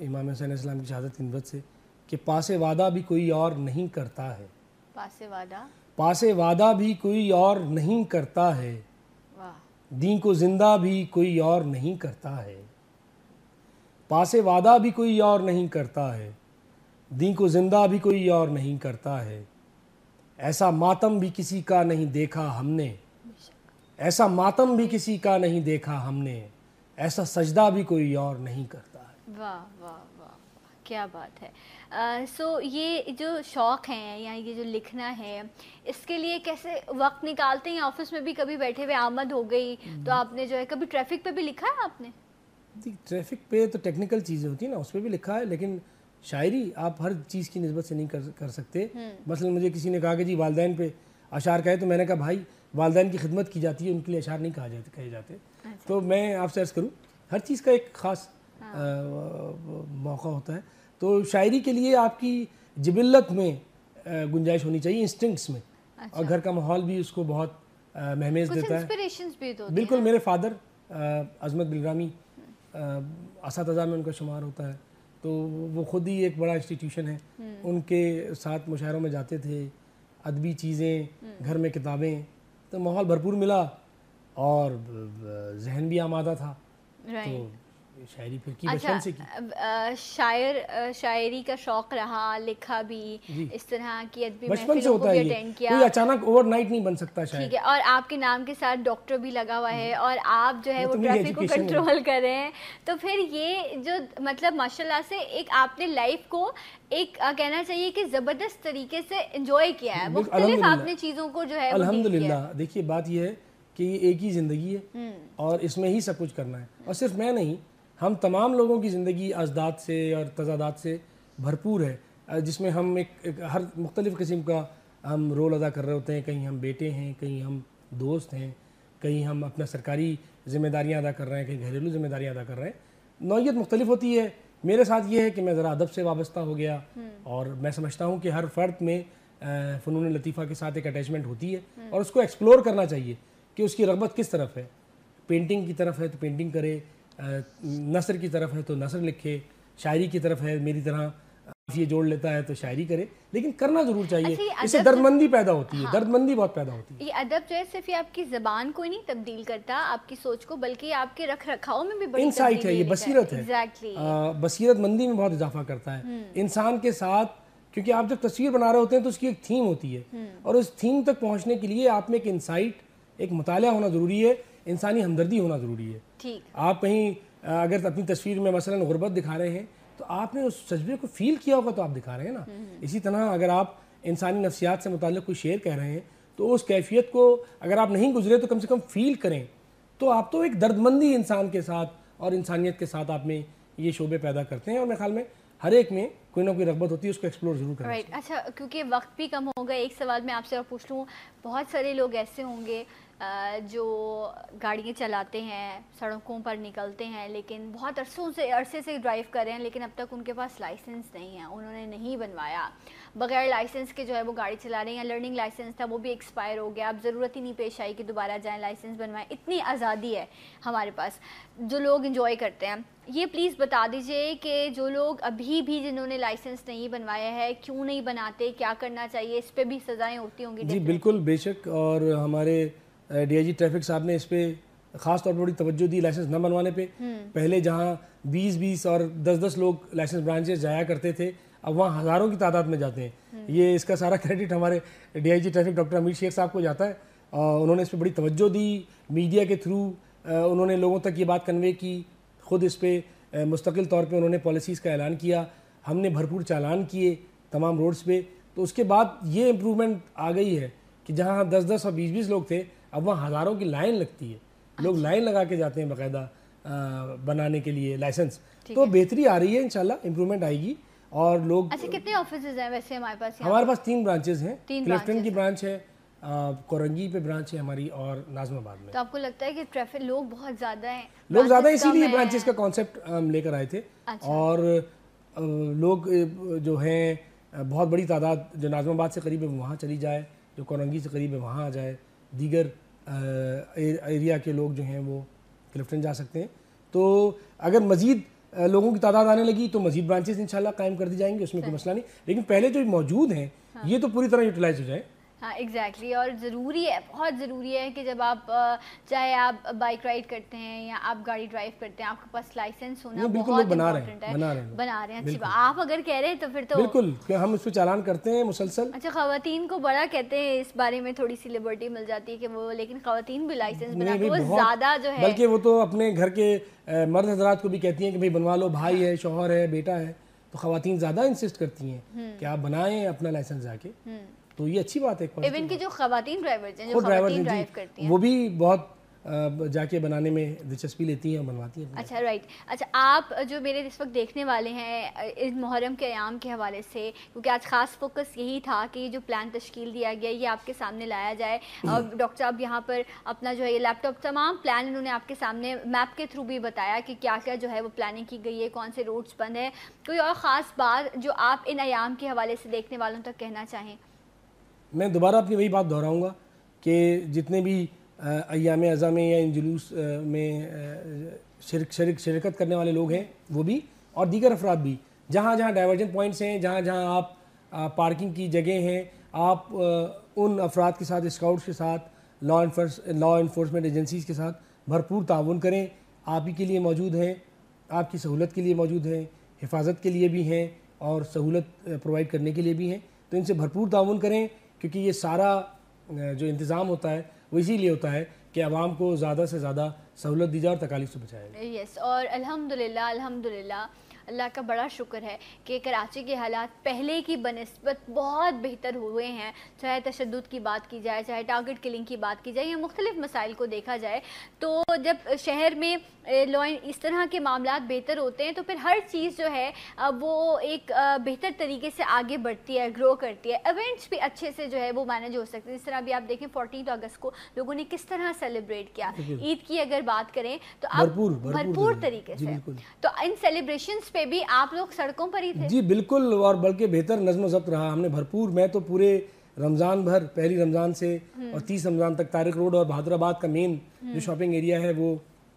इमाम हुसैन इस्लाम की शहादत की नबत से कि पास वादा भी कोई और नहीं करता है। पास वादा? पास वादा भी कोई और नहीं करता है। दी को ज़िंदा भी कोई और नहीं करता है। पास वादा भी कोई और नहीं करता है। दी को ज़िंदा भी कोई और नहीं करता है। ऐसा मातम भी किसी का नहीं देखा हमने। ऐसा मातम भी किसी का नहीं देखा हमने। ऐसा सजदा भी कोई और नहीं करता है। वाह वाह वाह। क्या बात है। सो uh, so, ये जो शौक़ हैं या ये जो लिखना है इसके लिए कैसे वक्त निकालते हैं? ऑफ़िस में भी कभी बैठे हुए आमद हो गई तो आपने जो है कभी ट्रैफ़िक पे भी लिखा है आपने? ट्रैफ़िक पे तो टेक्निकल चीज़ें होती है ना उस पर भी लिखा है लेकिन शायरी आप हर चीज़ की नस्बत से नहीं कर कर सकते। हम्म। मसलन मुझे किसी ने कहा कि जी वालदेन पे अशार कहे तो मैंने कहा भाई वालदेन की खिदमत की जाती है उनके लिए अशार नहीं कहा जाते कहे जाते। अच्छा। तो मैं आपसे अर्ज़ करूँ हर चीज़ का एक ख़ास हाँ। मौका होता है। तो शायरी के लिए आपकी जिबिल्लत में गुंजाइश होनी चाहिए इंस्टिंक्ट्स में। अच्छा। और घर का माहौल भी उसको बहुत महमेज देता है। भी तो बिल्कुल मेरे फादर अजमत बिलरामी इस में उनका शुमार होता है। तो वो खुद ही एक बड़ा इंस्टीट्यूशन है। हम्म। उनके साथ मुशायरों में जाते थे अदबी चीज़ें हम्म। घर में किताबें तो माहौल भरपूर मिला और जहन भी आमादा था। तो शायरी फिर की अच्छा, से की? शायर शायरी का शौक रहा लिखा भी इस तरह की अदबी बचपन से होता है किया। कोई अचानक ओवरनाइट नहीं बन सकता शायद ठीक है और आपके नाम के साथ डॉक्टर भी लगा हुआ है और आप जो है वो ट्रैफ़िक को कंट्रोल कर रहे हैं। तो फिर ये जो मतलब माशाल्लाह से एक आपने लाइफ को एक कहना चाहिए कि ज़बरदस्त तरीके से एंजॉय किया है। मुख्तलिफ़ आपने चीज़ों को जो है अल्हम्दुलिल्लाह। देखिए बात ये है कि ये एक ही ज़िंदगी है हम्म। और इसमें ही सब कुछ करना है। और सिर्फ़ मैं नहीं हम तमाम लोगों की ज़िंदगी अजदाद से और तजादात से भरपूर है। जिसमें हम एक, एक हर मुख्तलिफ़ किस्म का हम रोल अदा कर रहे होते हैं। कहीं हम बेटे हैं कहीं हम दोस्त हैं कहीं हम अपना सरकारी ज़िम्मेदारियाँ अदा कर रहे हैं कहीं घरेलू ज़िम्मेदारियाँ अदा कर रहे हैं। नौीयत मुख्तलिफ़ होती है। मेरे साथ ये है कि मैं ज़रा अदब से वाबस्ता हो गया हम्म। और मैं समझता हूँ कि हर फ़र्द में फ़नून लतीफ़ा के साथ एक अटैचमेंट होती है हम्म। और उसको एक्सप्लोर करना चाहिए कि उसकी रगबत किस तरफ़ है। पेंटिंग की तरफ़ है तो पेंटिंग करे नसर की तरफ़ है तो नसर लिखे शायरी की तरफ़ है मेरी तरह ये जोड़ लेता है तो शायरी करे। लेकिन करना ज़रूर चाहिए। अच्छा इससे दर्दमंदी पैदा होती है। हाँ। दर्दमंदी बहुत पैदा होती है। ये अदब जो है सिर्फ़ ये आपकी जबान को ही नहीं तब्दील करता आपकी सोच को बल्कि आपके रख रखाव में भी बड़ी इंसाइट है ये बसीरत है। Exactly. बसीरत मंदी में बहुत इजाफा करता है। हम्म। इंसान के साथ क्योंकि आप जब तस्वीर बना रहे होते हैं तो उसकी एक थीम होती है। हम्म। और उस थीम तक पहुँचने के लिए आप में एक इंसाइट एक मुताया होना ज़रूरी है। इंसानी हमदर्दी होना ज़रूरी है। ठीक। आप कहीं अगर अपनी तस्वीर में मसलन गुर्बत दिखा रहे हैं तो आपने उस जज्बे को फील किया होगा तो आप दिखा रहे हैं ना। हम्म। इसी तरह अगर आप इंसानी नफसियात से मुतल कोई शेर कह रहे हैं तो उस कैफियत को अगर आप नहीं गुजरे तो कम से कम फील करें। तो आप तो एक दर्दमंदी इंसान के साथ और इंसानियत के साथ आप में ये शोबे पैदा करते हैं। और मेरे ख्याल में हर एक में कोई ना कोई रगबत होती है उसको एक्सप्लोर ज़रूर करें राइट अच्छा क्योंकि वक्त भी कम हो गया एक सवाल मैं आपसे और पूछ लूँ। बहुत सारे लोग ऐसे होंगे जो गाड़ियाँ चलाते हैं सड़कों पर निकलते हैं लेकिन बहुत अरसों से अरसे से ड्राइव कर रहे हैं लेकिन अब तक उनके पास लाइसेंस नहीं है उन्होंने नहीं बनवाया। बगैर लाइसेंस के जो है वो गाड़ी चला रहे हैं लर्निंग लाइसेंस था वो भी एक्सपायर हो गया। अब ज़रूरत ही नहीं पेश आई कि दोबारा जाएँ लाइसेंस बनवाएँ। इतनी आज़ादी है हमारे पास जो लोग इंजॉय करते हैं। ये प्लीज़ बता दीजिए कि जो लोग अभी भी जिन्होंने लाइसेंस नहीं बनवाया है क्यों नहीं बनाते क्या करना चाहिए इस पर भी सज़ाएँ होती होंगी जी बिल्कुल बेशक और हमारे डीआईजी ट्रैफ़िक साहब ने इस पर ख़ास तौर पर बड़ी तवज्जो दी लाइसेंस न बनवाने पे हम्म। पहले जहाँ 20-20 और 10-10 लोग लाइसेंस ब्रांचेस जाया करते थे अब वहाँ हज़ारों की तादाद में जाते हैं हम्म। ये इसका सारा क्रेडिट हमारे डीआईजी ट्रैफ़िक डॉक्टर अमीर शेख साहब को जाता है और उन्होंने इस पर बड़ी तवज्जो दी मीडिया के थ्रू उन्होंने लोगों तक ये बात कन्वे की ख़ुद इस पर मुस्तकिल तौर पर उन्होंने पॉलिसीज़ का ऐलान किया। हमने भरपूर चालान किए तमाम रोड्स पे। तो उसके बाद ये इम्प्रूवमेंट आ गई है कि जहाँ दस दस और बीस बीस लोग थे अब वहाँ हज़ारों की लाइन लगती है। लोग अच्छा। लाइन लगा के जाते हैं बाकायदा बनाने के लिए लाइसेंस तो बेहतरी आ रही है इंशाल्लाह इम्प्रूवमेंट आएगी और लोग अच्छा कितने ऑफ़िस हैं वैसे हमारे पास हमारे पास तीन ब्रांचेज हैं। क्लिफ्टन की ब्रांच है कोरंगी पे ब्रांच है हमारी और नाजमाबाद में। तो आपको लगता है कि ट्रैफ़िक लोग बहुत ज़्यादा हैं? लोग ज़्यादा इसीलिए ब्रांचेस का कॉन्सेप्ट हम लेकर आए थे। अच्छा। और लोग जो हैं बहुत बड़ी तादाद जो नाजमाबाद से करीब है वहाँ चली जाए जो कोरंगी से करीब है वहाँ आ जाए। दीगर एरिया के लोग जो हैं वो क्लिफ्टन जा सकते हैं। तो अगर मजीद लोगों की तादाद आने लगी तो मजीद ब्रांचेस इंशाल्लाह कायम कर दी जाएँगी उसमें कोई मसला नहीं। लेकिन पहले जो मौजूद हैं ये तो पूरी तरह यूटिलाइज हो जाए। हाँ एग्जैक्टली exactly. और ज़रूरी है बहुत ज़रूरी है कि जब आप चाहे आप बाइक राइड करते हैं या आप गाड़ी ड्राइव करते हैं आपके पास लाइसेंस होना बहुत बना रहे हैं, है। बना रहे हैं। बना रहे हैं अच्छी बात। आप अगर कह रहे हैं तो फिर तो बिल्कुल हम पर चालान करते हैं मुसलसल। अच्छा खातन को बड़ा कहते हैं इस बारे में थोड़ी सी लिबर्टी मिल जाती है कि वो लेकिन खातन भी लाइसेंस बना वो ज़्यादा जो है बल्कि वो तो अपने घर के मर्द हजरात को भी कहती हैं कि भाई बनवा लो भाई है। शोहर है बेटा है। तो खातन ज़्यादा इंसिस्ट करती हैं कि आप बनाएँ अपना लाइसेंस जाके। तो ये अच्छी बात है इवन की जो खातन ड्राइवर्स हैं जो ड्राइवर ड्राइव करती हैं। वो भी बहुत जाके बनाने में दिलचस्पी लेती हैं बनवाती हैं अच्छा राइट अच्छा आप जो मेरे इस वक्त देखने वाले हैं इस मुहर्रम के आयाम के हवाले से क्योंकि आज ख़ास फोकस यही था कि जो प्लान तश्कील दिया गया ये आपके सामने लाया जाए। और डॉक्टर साहब यहाँ पर अपना जो है ये लैपटॉप तमाम प्लान इन्होंने आपके सामने मैप के थ्रू भी बताया कि क्या क्या जो है वो प्लानिंग की गई है कौन से रोड्स बंद है। कोई और ख़ास बात जो आप इन आयाम के हवाले से देखने वालों तक कहना चाहें? मैं दोबारा अपनी वही बात दोहराऊँगा कि जितने भी अयाम अज़ा में या इन जुलूस में शिरक शिरक, शिरकत करने वाले लोग हैं, वो भी, और दीगर अफराद भी। जहाँ जहाँ डाइवर्जन पॉइंट्स हैं, जहाँ जहाँ आप पार्किंग की जगह हैं, आप उन अफराद के साथ स्काउट्स के साथ law enforce law enforcement agencies के साथ भरपूर ताउन करें। आप ही के लिए मौजूद हैं, आपकी सहूलत के लिए मौजूद हैं, हिफाजत के लिए भी हैं, और सहूलत प्रोवाइड करने के लिए भी हैं। तो इनसे भरपूर ताउन करें। क्योंकि ये सारा जो इंतज़ाम होता है, वो इसीलिए होता है कि आवाम को ज़्यादा से ज़्यादा सहूलत दी जाए और तकालीफ से बचाया यस और अल्हम्दुलिल्लाह अल्हम्दुलिल्लाह, अल्लाह का बड़ा शुक्र है कि कराची के हालात पहले की बनस्बत बहुत बेहतर हुए हैं। चाहे तशद की बात की जाए, चाहे टारगेट किलिंग की बात की जाए या मुख्तलिफ़ मसाइल को देखा जाए तो जब शहर में लॉ इस तरह के मामला बेहतर होते हैं तो फिर हर चीज़ जो है वो एक बेहतर तरीके से आगे बढ़ती है ग्रो करती है। इवेंट्स भी अच्छे से जो है वो मैनेज हो सकते हैं। जिस तरह अभी आप देखें फोर्टीन अगस्त को लोगों ने किस तरह सेलिब्रेट किया। ईद की अगर बात करें तो आप भरपूर- भरपूर भरपूर तरीके। से। तो इन सेलिब्रेशन पे भी आप लोग सड़कों पर ही थे। जी बिल्कुल और बल्कि बेहतर नज्म ज़ब्त रहा। हमने भरपूर मैं तो पूरे रमज़ान भर पहली रमज़ान से और तीस रमज़ान तक तारिक रोड और बहादुराबाद का मेन जो शॉपिंग एरिया है वो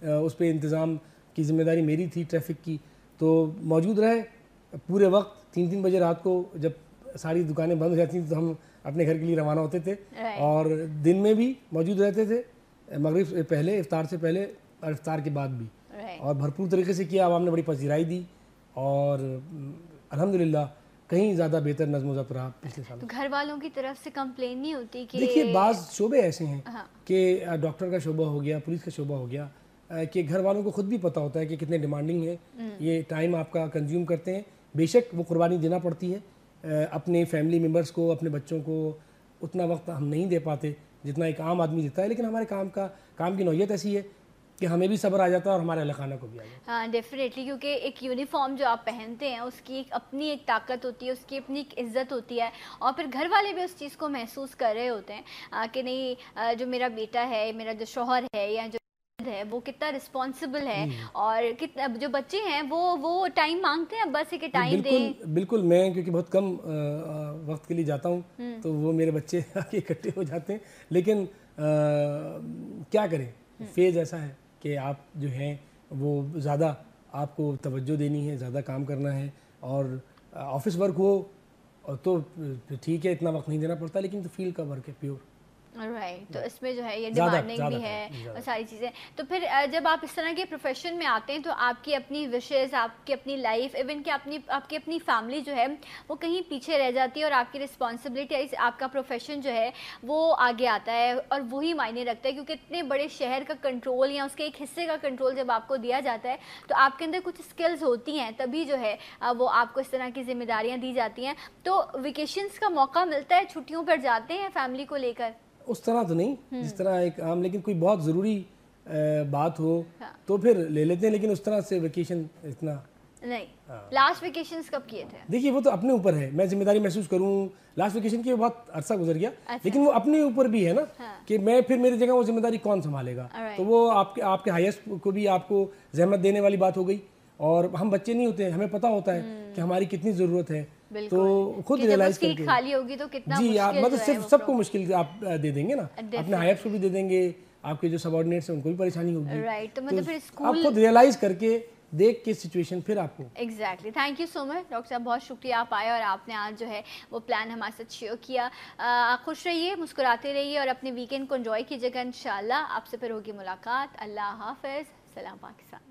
उस पर इंतज़ाम की ज़िम्मेदारी मेरी थी ट्रैफ़िक की। तो मौजूद रहे पूरे वक्त तीन तीन बजे रात को जब सारी दुकानें बंद हो जाती थी तो हम अपने घर के लिए रवाना होते थे। और दिन में भी मौजूद रहते थे मगरब से पहले इफ्तार से पहले और इफ्तार के बाद भी। और भरपूर तरीके से किया आवाम ने बड़ी पजीराई दी और अम, अल्हम्दुलिल्लाह कहीं ज़्यादा बेहतर नज्म ज़ब्त रहा पिछले साल तो घर वालों की तरफ़ से कंप्लेन नहीं होती कि देखिए बाज़ शोबे ऐसे हैं हाँ। कि डॉक्टर का शोबा हो गया पुलिस का शोबा हो गया कि घर वालों को खुद भी पता होता है कि कितने डिमांडिंग है। ये टाइम आपका कंज्यूम करते हैं। बेशक वो कुर्बानी देना पड़ती है। अपने फैमिली मेंबर्स को, अपने बच्चों को उतना वक्त हम नहीं दे पाते जितना एक आम आदमी देता है। लेकिन हमारे काम का, काम की नौयत ऐसी है कि हमें भी सब्र आ जाता है और हमारे अहल खाना को भी आ जाता है। हाँ डेफिनेटली क्योंकि एक यूनिफॉर्म जो आप पहनते हैं, उसकी एक अपनी एक ताकत होती है, उसकी अपनी एक इज़्ज़त होती है और फिर घर वाले भी उस चीज़ को महसूस कर रहे होते हैं कि नहीं जो मेरा बेटा है, मेरा जो शोहर है या जो है वो कितना रिस्पॉन्सिबल है और कितना जो बच्चे हैं वो वो टाइम मांगते हैं बस कि टाइम दें। बिल्कुल मैं क्योंकि बहुत कम वक्त के लिए जाता हूँ तो वो मेरे बच्चे [LAUGHS] आके इकट्ठे हो जाते हैं। लेकिन अ, क्या करें? फ़ेज़ ऐसा है कि आप जो हैं वो ज़्यादा आपको तवज्जो देनी है ज़्यादा काम करना है और ऑफ़िस वर्क हो तो ठीक है इतना वक्त नहीं देना पड़ता लेकिन तो फ़ील्ड का वर्क है प्योर। राइट तो इसमें जो है ये डिमांडिंग भी है है, और सारी चीज़ें। तो फिर जब आप इस तरह के प्रोफेशन में आते हैं तो आपकी अपनी विशेज़ आपकी अपनी लाइफ इवन कि अपनी आपकी अपनी फैमिली जो है वो कहीं पीछे रह जाती है और आपकी रिस्पॉन्सिबिलिटी आपका प्रोफेशन जो है वो आगे आता है और वही मायने रखता है। क्योंकि इतने बड़े शहर का कंट्रोल या उसके एक हिस्से का कंट्रोल जब आपको दिया जाता है तो आपके अंदर कुछ स्किल्स होती हैं तभी जो है वो आपको इस तरह की जिम्मेदारियाँ दी जाती हैं। तो वेकेशंस का मौका मिलता है छुट्टियों पर जाते हैं फैमिली को लेकर। उस तरह तो नहीं जिस तरह एक आम लेकिन कोई बहुत ज़रूरी बात हो हाँ। तो फिर ले लेते हैं लेकिन उस तरह से वेकेशन इतना नहीं हाँ। लास्ट वेकेशंस कब किए थे देखिए वो तो अपने ऊपर है मैं ज़िम्मेदारी महसूस करूँ लास्ट वेकेशन की बहुत अरसा गुजर गया अच्छा। लेकिन वो अपने ऊपर भी है ना हाँ। कि मैं फिर मेरी जगह वो ज़िम्मेदारी कौन संभालेगा तो वो आपके आपके हाईएस्ट को भी आपको जहमत देने वाली बात हो गई और हम बच्चे नहीं होते हमें पता होता है कि हमारी कितनी ज़रूरत है हम्म। तो खुद रियलाइज़ करके खाली होगी तो कितना जी आप मतलब सिर्फ़ सबको मुश्किल आप दे देंगे ना। अपने हाईएस्ट को भी दे देंगे आपके जो सबॉर्डिनेट्स हैं उनको भी परेशानी होगी। राइट तो मतलब फिर स्कूल आप खुद रियलाइज़ करके देख के सिचुएशन फिर आपको। Exactly thank you so much doctor साहब। बहुत शुक्रिया आप आए और आपने आज जो है वो प्लान हमारे साथ शेयर किया। आ, खुश रहिए मुस्कुराते रहिए और अपने वीकेंड को एंजॉय कीजिएगा इंशाल्लाह। आपसे फिर होगी मुलाकात। अल्लाह हाफिज़। सलाम पाकिस्तान।